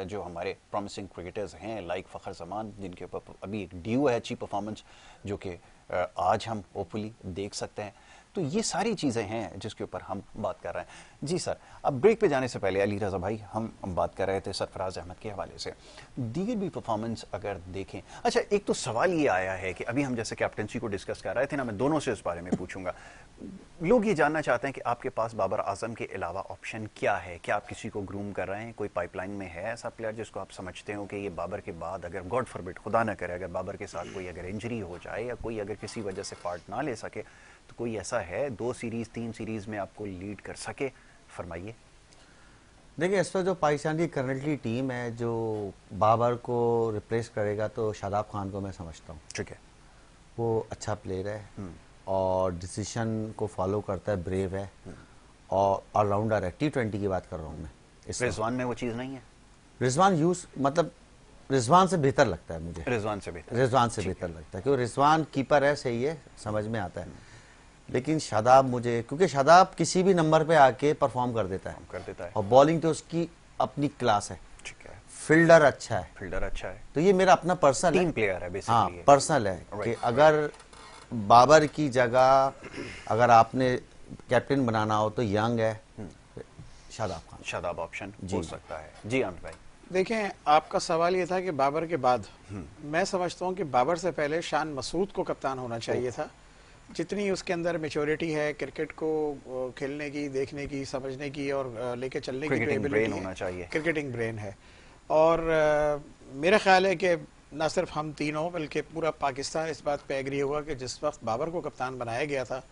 जो हमारे प्रॉमिसिंग क्रिकेटर्स हैं लाइक फ़खर जमान, जिनके ऊपर अभी एक ड्यू है, अच्छी परफॉर्मेंस जो कि आज हम होपफुली देख सकते हैं। तो ये सारी चीज़ें हैं जिसके ऊपर हम बात कर रहे हैं। जी सर, अब ब्रेक पे जाने से पहले अली रजा भाई, हम बात कर रहे थे सरफराज अहमद के हवाले से। दीगर भी परफॉर्मेंस अगर देखें अच्छा एक तो सवाल ये आया है कि अभी हम जैसे कैप्टनसी को डिस्कस कर रहे थे ना, मैं दोनों से इस बारे में पूछूँगा। लोग ये जानना चाहते हैं कि आपके पास बाबर आज़म के अलावा ऑप्शन क्या है? क्या आप किसी को ग्रूम कर रहे हैं? कोई पाइपलाइन में है ऐसा प्लेयर जिसको आप समझते हो कि ये बाबर के बाद अगर गॉड फॉरबिट खुदा ना करे, अगर बाबर के साथ कोई अगर इंजरी हो जाए या कोई अगर किसी वजह से पार्ट ना ले सके तो कोई ऐसा है दो सीरीज़ तीन सीरीज़ में आपको लीड कर सके? फरमाइए। देखिए इस वक्त जो पाकिस्तान की करंटली टीम है जो बाबर को रिप्लेस करेगा तो शादाब खान को मैं समझता हूँ। ठीक है। वो अच्छा प्लेयर है और डिसीज़न को फॉलो करता है ब्रेव है। और ऑलराउंडर है। टी ट्वेंटी की बात कर रहा हूँ मैं। इस रिजवान में वो चीज़ नहीं है? रिजवान यूज़ मतलब रिजवान से बेहतर लगता है मुझे। रिजवान से बेहतर। रिजवान से बेहतर लगता है। क्योंकि रिजवान कीपर है सही है समझ में आता है। लेकिन शादाब मुझे क्योंकि शादाब किसी भी नंबर पे आके परफॉर्म कर देता है। कर देता है। और बॉलिंग तो उसकी अपनी क्लास है। ठीक है। फील्डर अच्छा है। फील्डर अच्छा है। तो ये मेरा अपना पर्सनल टीम प्लेयर है हाँ पर्सनल है Right. कि अगर बाबर की जगह अगर आपने कैप्टन बनाना हो तो यंग है। शादाब खान। शादाब ऑप्शन जी। हो सकता है। जी आमिर भाई। देखें आपका सवाल ये था कि बाबर के बाद मैं समझता हूँ कि बाबर से पहले शान मसूद को कप्तान होना चाहिए था। जितनी उसके अंदर मेच्योरिटी है क्रिकेट को खेलने की देखने की समझने की और लेके चलने की है। होना चाहिए। क्रिकेटिंग ब्रेन है और मेरा ख्याल है कि न सिर्फ़ हम तीनों बल्कि पूरा पाकिस्तान इस बात पे एग्री हुआ कि जिस वक्त बाबर को कप्तान बनाया गया था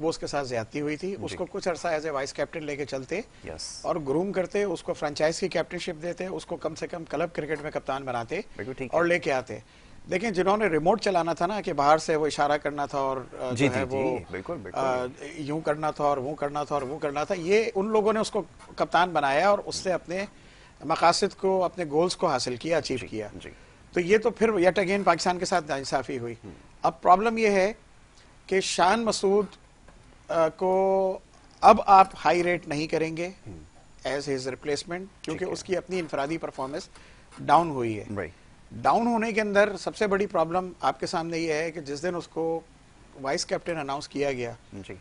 वो उसके साथ ज्यादती हुई थी उसको कुछ अरसा एज ए वाइस कैप्टन लेके चलते यस और ग्रूम करते उसको फ्रेंचाइज की कैप्टनशिप देते उसको कम से कम क्लब क्रिकेट में कप्तान बनाते। और लेके आते लेकिन जिन्होंने रिमोट चलाना था ना कि बाहर से वो इशारा करना था और जी, जो है जी, वो बिल्कुल, बिल्कुल। यूँ करना था और वो करना था और वो करना था ये उन लोगों ने उसको कप्तान बनाया और उससे अपने मकासद को अपने गोल्स को हासिल किया अचीव किया। जी। तो ये तो फिर यट अगेन पाकिस्तान के साथ नाइंसाफी हुई। अब प्रॉब्लम ये है कि शान मसूद को अब आप हाई रेट नहीं करेंगे एज हिज रिप्लेसमेंट क्योंकि उसकी अपनी इनफरादी परफॉर्मेंस डाउन हुई है। राइट डाउन होने के अंदर सबसे बड़ी प्रॉब्लम आपके सामने ये है कि जिस दिन उसको वाइस कैप्टन अनाउंस किया गया जी।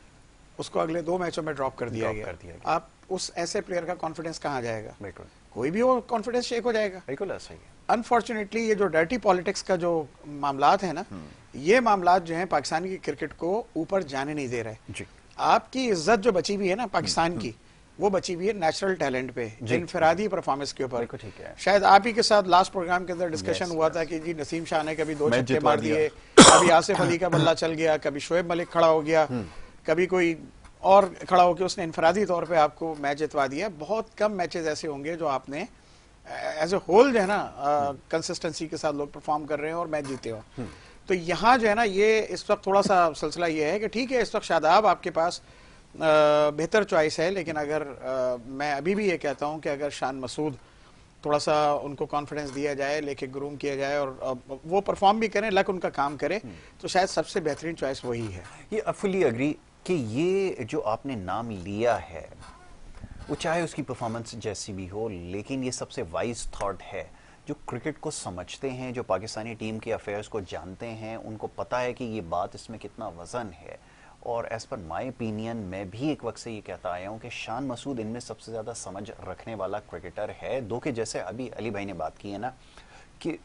उसको अगले दो मैचों में ड्रॉप कर दिया गया। कर दिया गया। आप उस ऐसे प्लेयर का कॉन्फिडेंस कहाँ जाएगा? बिल्कुल। कोई भी वो कॉन्फिडेंस शेक हो जाएगा। बिल्कुल ऐसा ही अनफॉर्चुनेटली ये जो डर्टी पॉलिटिक्स का जो मामला है ना ये मामला जो है पाकिस्तान की क्रिकेट को ऊपर जाने नहीं दे रहे। जी। आपकी इज़्ज़त जो बची हुई है ना पाकिस्तान की वो बची हुई है नेचुरल टैलेंट पे। इनफरादी परफॉर्मेंस के ऊपर। शायद आप ही के साथ लास्ट प्रोग्राम के अंदर डिस्कशन हुआ था कि जी नसीम शाह ने कभी दो छक्के मार दिए कभी आसिफ अली का बल्ला चल गया कभी शोएब मलिक खड़ा हो गया कभी कोई और खड़ा होकर उसने इनफरादी तौर पे आपको मैच जितवा दिया। बहुत कम मैचेस ऐसे होंगे जो आपने एज ए होल जो है ना कंसिस्टेंसी के साथ लोग परफॉर्म कर रहे हैं और मैच जीते हो। तो यहाँ जो है ना ये इस वक्त थोड़ा सा सिलसिला ये है कि ठीक है इस वक्त शादाब आपके पास बेहतर चॉइस है लेकिन अगर अ, मैं अभी भी ये कहता हूँ कि अगर शान मसूद थोड़ा सा उनको कॉन्फिडेंस दिया जाए लेके ग्रूम किया जाए और वो परफॉर्म भी करें लक उनका काम करे तो शायद सबसे बेहतरीन चॉइस वही है। ये फुली अग्री कि ये जो आपने नाम लिया है वो चाहे उसकी परफॉर्मेंस जैसी भी हो लेकिन ये सबसे वाइज थॉट है। जो क्रिकेट को समझते हैं जो पाकिस्तानी टीम के अफेयर्स को जानते हैं उनको पता है कि ये बात इसमें कितना वज़न है। और एज पर माई ओपिनियन मैं भी एक वक्त से ये कहता आया हूँ कि शान मसूद इनमें सबसे ज़्यादा समझ रखने वाला क्रिकेटर है दो के जैसे अभी अली भाई ने बात की है ना कि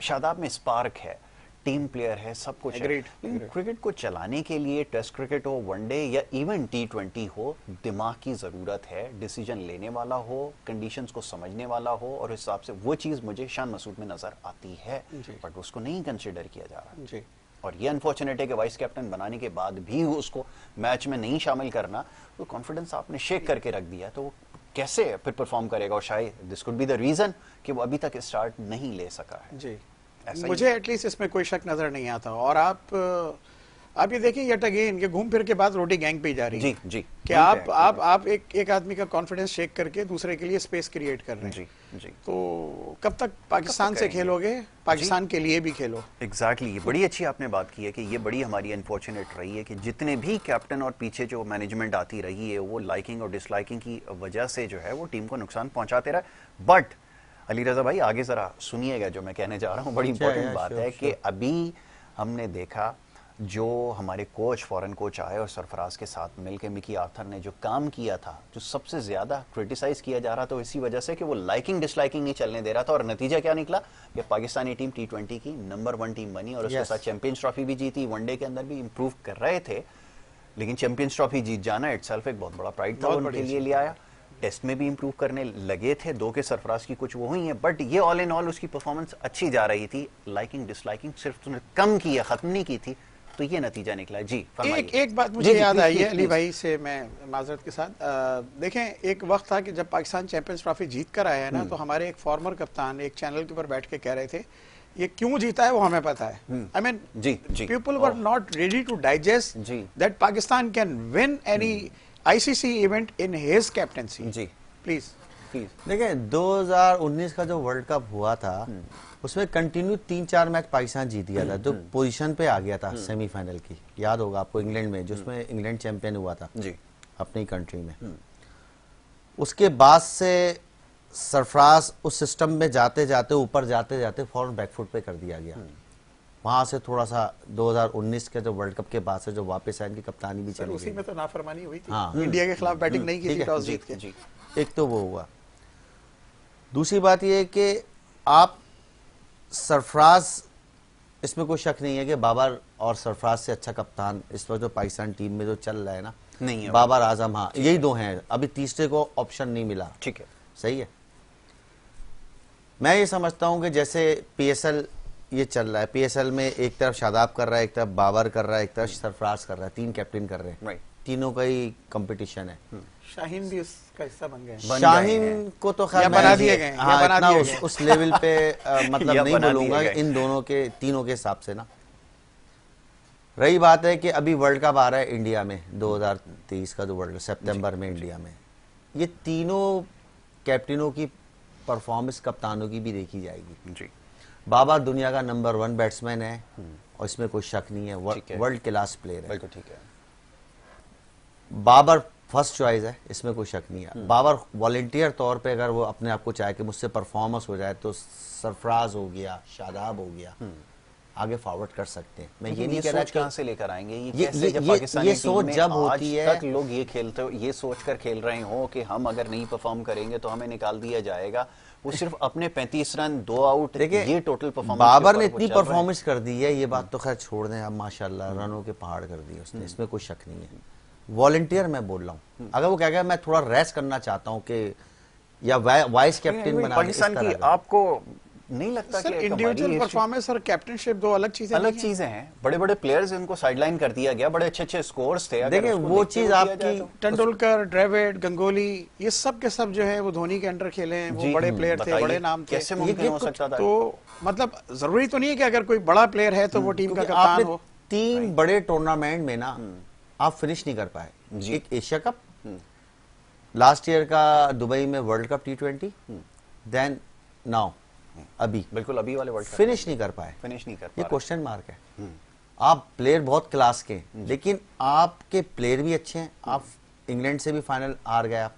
शादाब में स्पार्क है टीम प्लेयर है सब कुछ है। लेकिन. क्रिकेट को चलाने के लिए टेस्ट क्रिकेट हो वनडे या इवन टी ट्वेंटी हो दिमाग की ज़रूरत है डिसीज़न लेने वाला हो कंडीशंस को समझने वाला हो और हिसाब से वो चीज़ मुझे शान मसूद में नज़र आती है बट उसको नहीं कंसिडर किया जा रहा। जी। और ये अनफॉर्चुनेट है कि वाइस कैप्टन बनाने के बाद भी उसको मैच में नहीं शामिल करना तो कॉन्फिडेंस आपने शेक करके रख दिया तो वो कैसे फिर परफॉर्म करेगा? और शायद this could be the reason कि वो अभी तक स्टार्ट नहीं ले सका है। जी। ऐसा मुझे एटलीस्ट इसमें कोई शक नज़र नहीं आता। और आप आप ये देखिए यट अगेन कि घूम फिर के बाद रोटी गैंग पे जा रही है। जी जी। कि आप है, आप आप एक एक आदमी का कॉन्फिडेंस शेक करके दूसरे के लिए स्पेस क्रिएट कर रहे हैं। जी जी। तो कब तक पाकिस्तान से खेलोगे? पाकिस्तान के लिए भी खेलो। Exactly exactly. बड़ी अच्छी आपने बात की है कि ये बड़ी हमारी अनफॉर्चुनेट रही है कि जितने भी कैप्टन और पीछे जो मैनेजमेंट आती रही है वो लाइकिंग और डिसलाइकिंग की वजह से जो है वो टीम को नुकसान पहुंचाते रहा। बट अली रजा भाई आगे जरा सुनिएगा जो मैं कहने जा रहा हूँ बड़ी अच्छा, इंपॉर्टेंट बात है कि अभी हमने देखा जो हमारे कोच फॉरेन कोच आए और सरफराज के साथ मिलकर मिकी आर्थर ने जो काम किया था जो सबसे ज़्यादा क्रिटिसाइज किया जा रहा था इसी वजह से कि वो लाइकिंग डिसलाइकिंग नहीं चलने दे रहा था। और नतीजा क्या निकला? कि पाकिस्तानी टीम टी ट्वेंटी की नंबर वन टीम बनी और उसके Yes. साथ चैंपियंस ट्रॉफी भी जीती वनडे के अंदर भी इंप्रूव कर रहे थे लेकिन चैंपियंस ट्रॉफी जीत जाना इटसेल्फ एक बहुत बड़ा प्राइड था उनके लिए ले आया। टेस्ट में भी इंप्रूव करने लगे थे दो के सरफराज की कुछ वो हुई है बट ये ऑल इन ऑल उसकी परफॉर्मेंस अच्छी जा रही थी। लाइकिंग डिसलाइकिंग सिर्फ़ उसने कम की है खत्म नहीं की थी। तो ये नतीजा निकला। जी एक एक बात मुझे जी, याद आई है अली भाई से मैं माजरत के साथ अ, देखें एक वक्त था कि जब पाकिस्तान चैंपियंस ट्रॉफी जीत कर आया है हम्म। ना तो हमारे एक फॉर्मर कप्तान एक चैनल के ऊपर बैठ के कह रहे थे ये क्यों जीता है वो हमें पता है। I mean hmm. Ji. People were not ready to digest hmm. That Pakistan can win any ICC event in his captaincy ji. Please please देखिए 2019 का जो वर्ल्ड कप हुआ था उसमें कंटिन्यू तीन चार मैच पाकिस्तान जीत गया था जो पोजीशन पे आ गया था सेमीफाइनल की। याद होगा आपको इंग्लैंड में जिसमें इंग्लैंड चैंपियन हुआ था जी। अपनी कंट्री में। उसके बाद से सरफराज उस सिस्टम में जाते जाते ऊपर जाते जाते फ़ौरन बैकफुट पे कर दिया गया। वहाँ से थोड़ा सा 2019 के जो वर्ल्ड कप के बाद से जो वापस आए इनकी कप्तानी भी चली उसी में तो नाफरमानी हुई थी। हाँ। इंडिया के खिलाफ बैटिंग नहीं की थी टॉस जीत के। एक तो वो हुआ। दूसरी बात ये कि आप सरफराज इसमें कोई शक नहीं है कि बाबर और सरफराज से अच्छा कप्तान इस वक्त जो पाकिस्तान टीम में जो चल रहा है ना नहीं है। बाबर आज़म हाँ यही दो हैं। अभी तीसरे को ऑप्शन नहीं मिला। ठीक है। सही है। मैं ये समझता हूँ कि जैसे पीएसएल ये चल रहा है पीएसएल में एक तरफ़ शादाब कर रहा है एक तरफ़ बाबर कर रहा है एक तरफ़ सरफराज कर रहा है तीन कैप्टन कर रहे हैं। तीनों का ही कंपटीशन है। शाहीन भी उसका हिस्सा बन गए शाहीन को तो खैर बना दिए गए हैं, या हाँ बना दिए उस, उस लेवल पे अ, मतलब नहीं बोलूँगा इन दोनों के तीनों के हिसाब से ना। रही बात है कि अभी वर्ल्ड कप आ रहा है इंडिया में 2023 का जो वर्ल्ड सितंबर में इंडिया में। ये तीनों कैप्टनों की परफॉर्मेंस कप्तानों की भी देखी जाएगी। जी। बाबर दुनिया का नंबर वन बैट्समैन है और इसमें कोई शक नहीं है। है। वर्ल्ड क्लास प्लेयर है। बिल्कुल ठीक है। बाबर फ़र्स्ट चॉइस है इसमें कोई शक नहीं है। बाबर वॉल्टियर तौर पे अगर वो अपने आप को चाहे कि मुझसे परफॉर्मेंस हो जाए तो सरफराज हो गया शादाब हो गया। आगे फॉरवर्ड कर सकते हैं। मैं ये नहीं कह रहा सोच कहाँ से लेकर आएँगे? ये, ये- कैसे ये- जब ये- पाकिस्तानी ये सोच जब होती है- तक लोग ये खेलते हो ये सोचकर खेल रहे हो कि हम अगर नहीं परफॉर्म करेंगे तो हमें निकाल दिया जाएगा। वो सिर्फ़ अपने 35 रन दो आउट देखिए ये टोटल परफॉर्मेंस बाबर ने इतनी परफॉर्मेंस कर दी है ये बात तो खैर छोड़ दें अब माशाल्लाह रनों के पहाड़ कर दिए उसने इसमें कोई शक नहीं है। वॉलेंटियर मैं बोल रहा हूँ। अगर वो कह गया मैं थोड़ा रेस्ट करना चाहता हूँ कि या वाइस कैप्टन बना पाकिस्तान की आपको नहीं लगता सर इंडिविजुअल परफॉर्मेंस और कैप्टनशिप दो अलग चीज़ें अलग चीज़ें हैं। बड़े बड़े प्लेयर्स उनको साइडलाइन कर दिया गया बड़े अच्छे अच्छे स्कोर्स थे देखिए, वो चीज़ आपकी- तो। तेंदुलकर ड्रेविड गंगोली ये सब के सब जो है वो धोनी के अंडर खेले हैं वो बड़े हम्म, प्लेयर थे बड़े नाम थे। कैसे मुमकिन हो सकता था? तो मतलब ज़रूरी तो नहीं है कि अगर कोई बड़ा प्लेयर है तो वो टीम का कप्तान हो। तीन बड़े टूर्नामेंट में ना आप फिनिश नहीं कर पाए। एक एशिया कप लास्ट ईयर का दुबई में world cup T twenty then now अभी। बिल्कुल अभी वाले वर्ल्ड फिनिश नहीं कर पाए। फिनिश नहीं कर ये क्वेश्चन मार्क है। आप प्लेयर बहुत क्लास के लेकिन आपके प्लेयर भी अच्छे हैं। आप इंग्लैंड से भी फाइनल हार गए आप।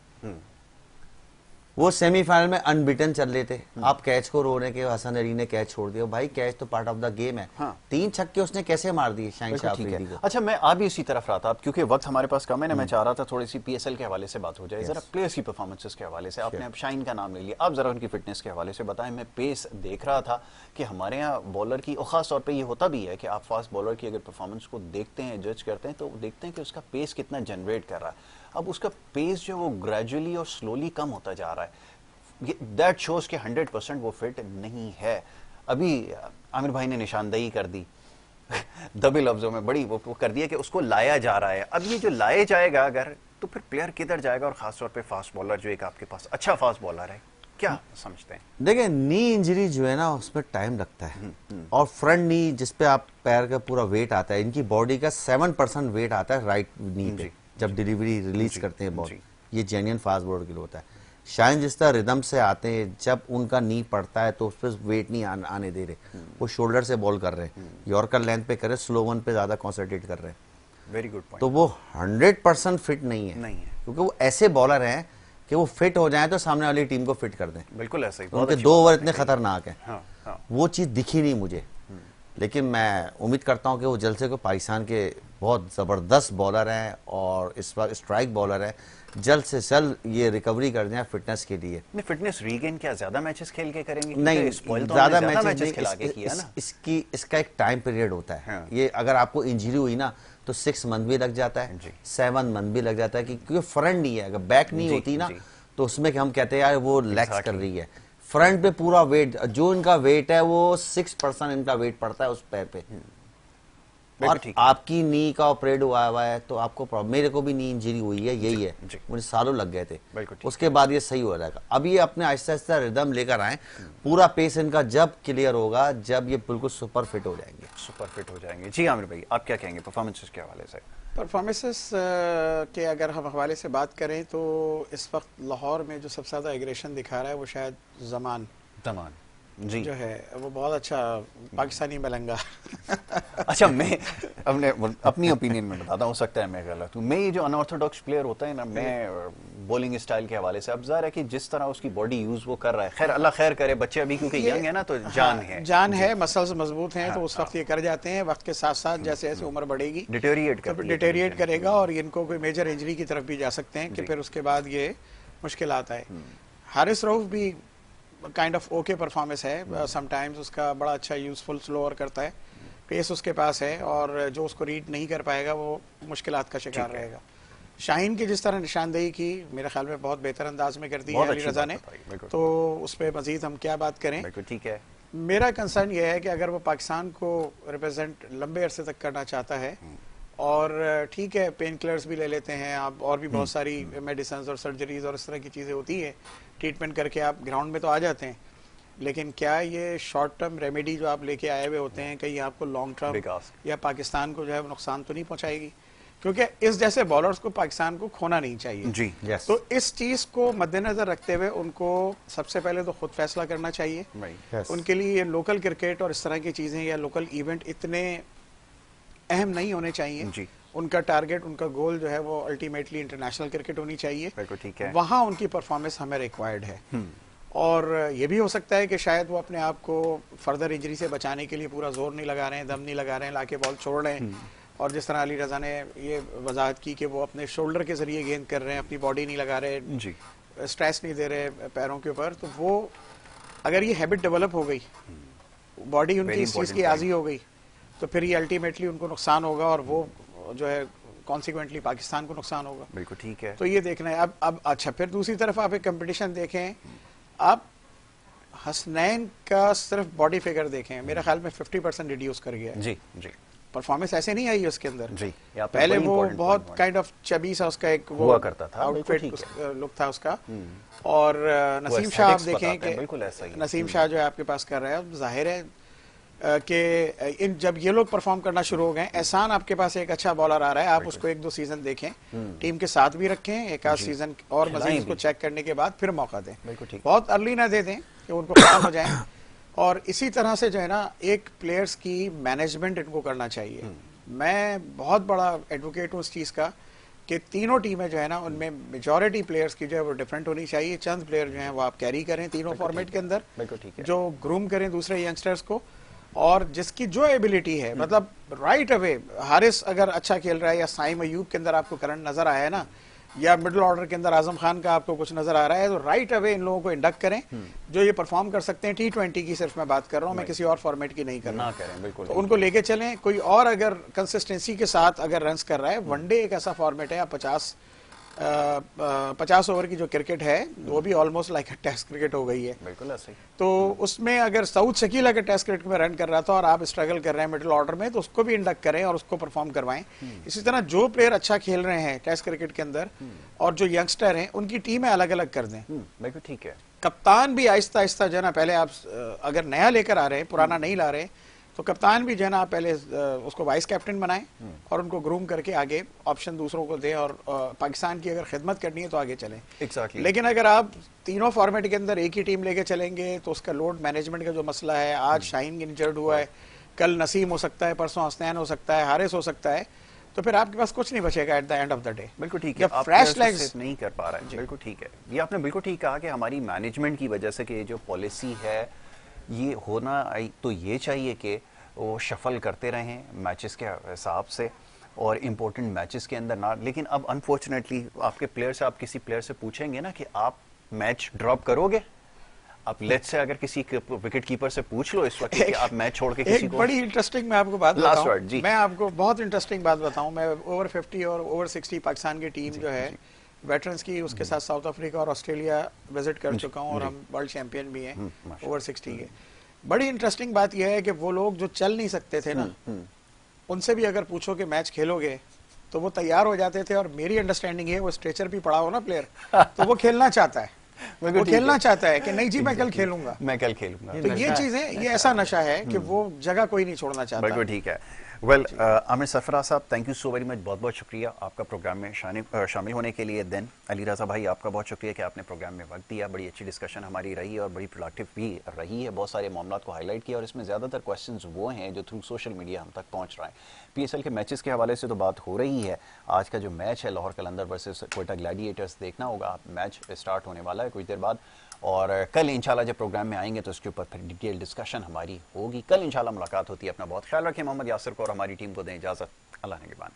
वो सेमीफाइनल में अनबिटन चल रहे थे। आप कैच को रो रहे के हसन अली ने कैच छोड़ दिया। भाई कैच तो पार्ट ऑफ़ द गेम है। हाँ। तीन छक्के उसने कैसे मार दिए शाहिन बिल्कुल शाह अफरीदी को? अच्छा मैं आ भी उसी तरफ़ रहा था। क्योंकि वक्त हमारे पास कम है ना मैं चाह रहा था थोड़ी सी पीएसएल के हवाले से बात हो जाए। जरा प्लेयर्स की परफॉर्मेंसेस के हवाले से। आपने अब शाइन का नाम ले लिया। अब जरा उनकी फिटनेस के हवाले से बताएँ। मैं पेस देख रहा था कि हमारे यहाँ बॉलर की और खास तौर पे ये होता भी है कि आप फास्ट बॉलर की अगर परफॉर्मेंस को देखते हैं जज करते हैं तो देखते हैं कि उसका पेस कितना जनरेट कर रहा है। अब उसका पेस जो है वो ग्रेजुअली और स्लोली कम होता जा रहा है। दैट शोज़ के 100 परसेंट वो फिट नहीं है। अभी आमिर भाई ने निशानदेही कर दी। दबे लफ्जों में बड़ी वो, वो कर दिया कि उसको लाया जा रहा है। अब ये जो लाए जाएगा अगर तो फिर प्लेयर किधर जाएगा और खासतौर पे फास्ट बॉलर जो एक आपके पास अच्छा फास्ट बॉलर है। क्या समझते हैं? देखिए नी इंजरी जो है ना उसमें टाइम लगता है। और फ्रंट नी जिस पे आप पैर का पूरा वेट आता है इनकी बॉडी का सेवन परसेंट वेट आता है राइट नी पे। जब डिलीवरी रिलीज़ करते हैं बॉल ये जेन्यन फास्ट बॉलर के लिए होता है। शायद जिस तरह रिदम से आते हैं जब उनका नी पड़ता है तो उस पर वेट नहीं आन, आने दे रहे। वो शोल्डर से बॉल कर रहे हैं। यॉर्कर लेंथ पे कर रहे स्लो वन पे ज़्यादा कॉन्सेंट्रेट कर रहे हैं। वेरी गुड तो वो हंड्रेड परसेंट फिट नहीं है। नहीं है। क्योंकि वो ऐसे बॉलर हैं कि वो फिट हो जाए तो सामने वाली टीम को फिट कर दें। बिल्कुल ऐसा ही। उनके दो ओवर इतने खतरनाक हैं। हाँ हाँ। वो चीज़ दिखी नहीं मुझे। लेकिन मैं उम्मीद करता हूँ कि वो जल्द से को पाकिस्तान के बहुत ज़बरदस्त बॉलर हैं और इस वक्त स्ट्राइक बॉलर हैं। जल्द से जल्द ये रिकवरी कर दें फिटनेस के लिए। नहीं फिटनेस रीगेन क्या? ज़्यादा मैचेस खेल के करेंगे? नहीं तो ज़्यादा मैचेस मैचेस नहीं खिला के इस, किया इस, ना। इसकी इसका एक टाइम पीरियड होता है। हाँ। ये अगर आपको इंजरी हुई ना तो सिक्स मंथ भी लग जाता है सेवन मंथ भी लग जाता है कि- क्योंकि फ्रंट नहीं है। अगर बैक नहीं होती ना तो उसमें हम कहते हैं यार वो लैक्स कर रही है। फ्रंट पे पूरा वेट जो इनका वेट है वो सिक्स परसेंट इनका वेट पड़ता है उस पैर पे। बिल्कुल और ठीक आपकी नी का ऑपरेट हुआ हुआ है तो आपको प्रॉब्लम मेरे को भी नी इंजरी हुई है यही है। मुझे सालों लग गए थे। उसके बाद ये सही हो जाएगा। अब ये अपने आहिस्ता आहिस्ता रिदम लेकर आए। पूरा पेस इनका जब क्लियर होगा जब ये बिल्कुल सुपर फिट हो जाएँगे। सुपर फिट हो जाएँगे। जी आमिर भाई आप क्या कहेंगे? परफॉर्मेंसेस के हवाले से। परफॉर्मेंसेस के अगर हम हवाले से बात करें तो इस वक्त लाहौर में जो सबसे ज़्यादा एग्रेशन दिखा रहा है वो शायद जमान। तमान जी। जो है वो बहुत अच्छा पाकिस्तानी मलंगा। अच्छा मैं अपने अपनी ओपिनियन में बताता हूँ सकता है मैं गलत हूँ। मैं ये जो अनऑर्थोडॉक्स प्लेयर होता है ना मैं बॉलिंग स्टाइल के हवाले से अब ज़ाहिर है कि जिस तरह उसकी बॉडी यूज़ वो कर रहा है खैर अल्लाह खैर करे बच्चे अभी क्योंकि यंग है ना तो जान है। जान है मसल्स मज़बूत हैं हाँ, तो उस वक्त ये कर जाते हैं वक्त के साथ साथ जैसे जैसे उम्र बढ़ेगी डिटेरिएट तो कर डिटेरिएट करेगा और इनको कोई मेजर इंजरी की तरफ़ भी जा सकते हैं कि फिर उसके बाद ये मुश्किल आता है हारिस रऊफ भी काइंड ऑफ़ ओके परफॉर्मेंस है. समटाइम्स उसका बड़ा अच्छा यूजफुल स्लोअर करता है. पेस उसके पास है और जो उसको रीड नहीं कर पाएगा वो मुश्किलात का शिकार रहेगा। शाहीन की जिस तरह निशानदेही की मेरे ख्याल में बहुत बेहतर अंदाज में कर दी है अली रजा ने। तो उस पर मजीद हम क्या बात करें? ठीक है। मेरा कंसर्न यह है कि अगर वो पाकिस्तान को रिप्रेजेंट लंबे अरसे तक करना चाहता है और ठीक है पेन किलर्स भी ले लेते हैं आप और भी बहुत सारी मेडिसन और सर्जरीज और इस तरह की चीज़ें होती है ट्रीटमेंट करके आप ग्राउंड में तो आ जाते हैं लेकिन क्या ये शॉर्ट टर्म रेमेडी जो आप लेके आए हुए होते हैं कहीं आपको लॉन्ग टर्म या पाकिस्तान को जो है नुकसान तो नहीं पहुंचाएगी? क्योंकि इस जैसे बॉलर्स को पाकिस्तान को खोना नहीं चाहिए। जी यस तो इस चीज़ को मद्देनजर रखते हुए उनको सबसे पहले तो खुद फैसला करना चाहिए। उनके लिए ये लोकल क्रिकेट और इस तरह की चीज़ें या लोकल इवेंट इतने अहम नहीं होने चाहिए। जी। उनका टारगेट उनका गोल जो है वो अल्टीमेटली इंटरनेशनल क्रिकेट होनी चाहिए। ठीक है। वहाँ उनकी परफॉर्मेंस हमें रिक्वायर्ड है। और ये भी हो सकता है कि शायद वो अपने आप को फर्दर इंजरी से बचाने के लिए पूरा ज़ोर नहीं लगा रहे हैं दम नहीं लगा रहे हैं लाके बॉल छोड़ रहे हैं। और जिस तरह अली रजा ने ये वजाहत की कि वो अपने शोल्डर के ज़रिए गेंद कर रहे हैं अपनी बॉडी नहीं लगा रहे जी। स्ट्रेस नहीं दे रहे पैरों के ऊपर तो वो अगर ये हैबिट डेवलप हो गई बॉडी उनकी इस चीज़ की आजी हो गई तो फिर ये अल्टीमेटली उनको नुकसान होगा और वो जो है कॉन्सिक्वेंटली पाकिस्तान को नुकसान होगा। बिल्कुल ठीक है। तो ये देखना है। अब अब अच्छा फिर दूसरी तरफ़ आप एक कंपटीशन देखें। आप हसनैन का सिर्फ़ बॉडी फिगर देखें। मेरे ख्याल में 50 परसेंट रिड्यूस कर गया है। जी जी। परफॉर्मेंस ऐसे नहीं आई उसके अंदर। जी पहले वो बहुत काइंड ऑफ़ चबी सा उसका एक वो हुआ करता था, आउटफिट लुक था उसका। और नसीम शाह आप देखें कि ऐसा नसीम शाह जो है आपके पास कर रहा है। ज़ाहिर है कि इन जब ये लोग परफॉर्म करना शुरू हो गए एहसान आपके पास एक अच्छा बॉलर आ रहा है आप उसको एक दो सीज़न देखें। टीम के साथ भी रखें एक आध सीज़न और मजीद उसको चेक करने के बाद फिर मौका दें। बहुत अर्ली ना दे दें कि उनको खत्म हो जाए। और इसी तरह से जो है ना एक प्लेयर्स की मैनेजमेंट इनको करना चाहिए। मैं बहुत बड़ा एडवोकेट हूँ उस चीज़ का कि तीनों टीमें जो है ना उनमें मेजोरिटी प्लेयर्स की जो है वो डिफरेंट होनी चाहिए। चंद प्लेयर जो है वो आप कैरी करें तीनों फॉर्मेट के अंदर। जो ग्रूम करें दूसरे यंगस्टर्स को। और जिसकी जो एबिलिटी है मतलब राइट अवे हारिस अगर अच्छा खेल रहा है या साइम अयूब के अंदर आपको करंट नज़र आया है ना या मिडिल ऑर्डर के अंदर आज़म खान का आपको कुछ नज़र आ रहा है तो राइट अवे इन लोगों को इंडक्ट करें जो ये परफॉर्म कर सकते हैं टी ट्वेंटी की सिर्फ़ मैं बात कर रहा हूँ मैं किसी और फॉर्मेट की नहीं कर रहा करें बिल्कुल। तो उनको लेके चलें कोई और अगर कंसिस्टेंसी के साथ अगर रन कर रहा है वनडे एक ऐसा फॉर्मेट है आप पचास पचास ओवर की जो क्रिकेट है वो भी ऑलमोस्ट लाइक टेस्ट क्रिकेट हो गई है। बिल्कुल ऐसे तो उसमें अगर साउथ शकील अगर टेस्ट क्रिकेट में रन कर रहा था और आप स्ट्रगल कर रहे हैं मिडिल ऑर्डर में तो उसको भी इंडक्ट करें और उसको परफॉर्म करवाएँ। इसी तरह जो प्लेयर अच्छा खेल रहे हैं टेस्ट क्रिकेट के अंदर और जो यंगस्टर हैं उनकी टीमें अलग अलग कर दें। हम्म, बिल्कुल ठीक है। कप्तान भी आहिस्ता आहिस्ता जो है ना पहले आप अगर नया लेकर आ रहे हैं पुराना नहीं ला रहे तो कप्तान भी जो है ना पहले उसको वाइस कैप्टन बनाएँ और उनको ग्रूम करके आगे ऑप्शन दूसरों को दें और पाकिस्तान की अगर खिदमत करनी है तो आगे चलें। Exactly. लेकिन अगर आप तीनों फॉर्मेट के अंदर एक ही टीम लेके चलेंगे तो उसका लोड मैनेजमेंट का जो मसला है आज शाहीन इंजर्ड हुआ है कल नसीम हो सकता है परसों हसनैन हो सकता है हारिस हो सकता है तो फिर आपके पास कुछ नहीं बचेगा at the end of the day बिल्कुल ठीक है। फ्रेश लेग्स नहीं कर पा रहे हैं। बिल्कुल ठीक है। ये आपने बिल्कुल ठीक कहा कि हमारी मैनेजमेंट की वजह से कि जो पॉलिसी है ये होना तो ये चाहिए कि वो शफल करते रहें मैचेस के हिसाब से और इम्पोर्टेंट मैचेस के अंदर ना। लेकिन अब अनफॉर्चुनेटली आपके प्लेयर से आप किसी प्लेयर से पूछेंगे ना कि आप मैच ड्रॉप करोगे? आप लेट से अगर किसी विकेट कीपर से पूछ लो इस वक्त कि आप मैच छोड़ के किसी एक को बड़ी इंटरेस्टिंग मैं आपको बात बताऊँ। जी। मैं आपको बहुत इंटरेस्टिंग बात बताऊँ। मैं ओवर 50 और ओवर 60 पाकिस्तान की टीम जो है वेटरन्स की उसके साथ साउथ अफ्रीका और ऑस्ट्रेलिया विज़िट कर चुका हूँ और हम वर्ल्ड चैंपियन भी हैं ओवर 60 के। बड़ी इंटरेस्टिंग बात यह है कि वो लोग जो चल नहीं सकते थे ना उनसे भी अगर पूछो कि मैच खेलोगे तो वो तैयार हो जाते थे और मेरी अंडरस्टैंडिंग है वो स्ट्रेचर भी पड़ा हो ना प्लेयर तो वो खेलना चाहता है। वो खेलना चाहता है कि नहीं जी मैं कल खेलूँगा। मैं कल खेलूँगा। तो ये चीज़ है ये ऐसा नशा है कि वो जगह कोई नहीं छोड़ना चाहता। बिल्कुल ठीक है। वेल आमिर सफरा साहब thank you so very much बहुत बहुत शुक्रिया आपका प्रोग्राम में शानि- शामिल होने के लिए. देन अली रजा भाई आपका बहुत शुक्रिया कि आपने प्रोग्राम में वक्त दिया. बड़ी अच्छी डिस्कशन हमारी रही है और बड़ी प्रोडक्टिव भी रही है. बहुत सारे मामला को हाईलाइट किया और इसमें ज़्यादातर क्वेश्चन वो हैं जो थ्रू सोशल मीडिया हम तक पहुँच रहे हैं. पीएसएल के मैचेस के हवाले से तो बात हो रही है. आज का जो मैच है लाहौर कलंदर वर्सेस कोयटा ग्लैडिएटर्स देखना होगा. मैच स्टार्ट होने वाला है. कुछ देर बाद और कल इंशाल्लाह जब प्रोग्राम में आएँगे तो उसके ऊपर फिर डिटेल डिस्कशन हमारी होगी। कल इंशाल्लाह मुलाकात होती है, अपना बहुत ख्याल रखें मोहम्मद यासर को और हमारी टीम को दें इजाज़त। अल्लाह ने के बाद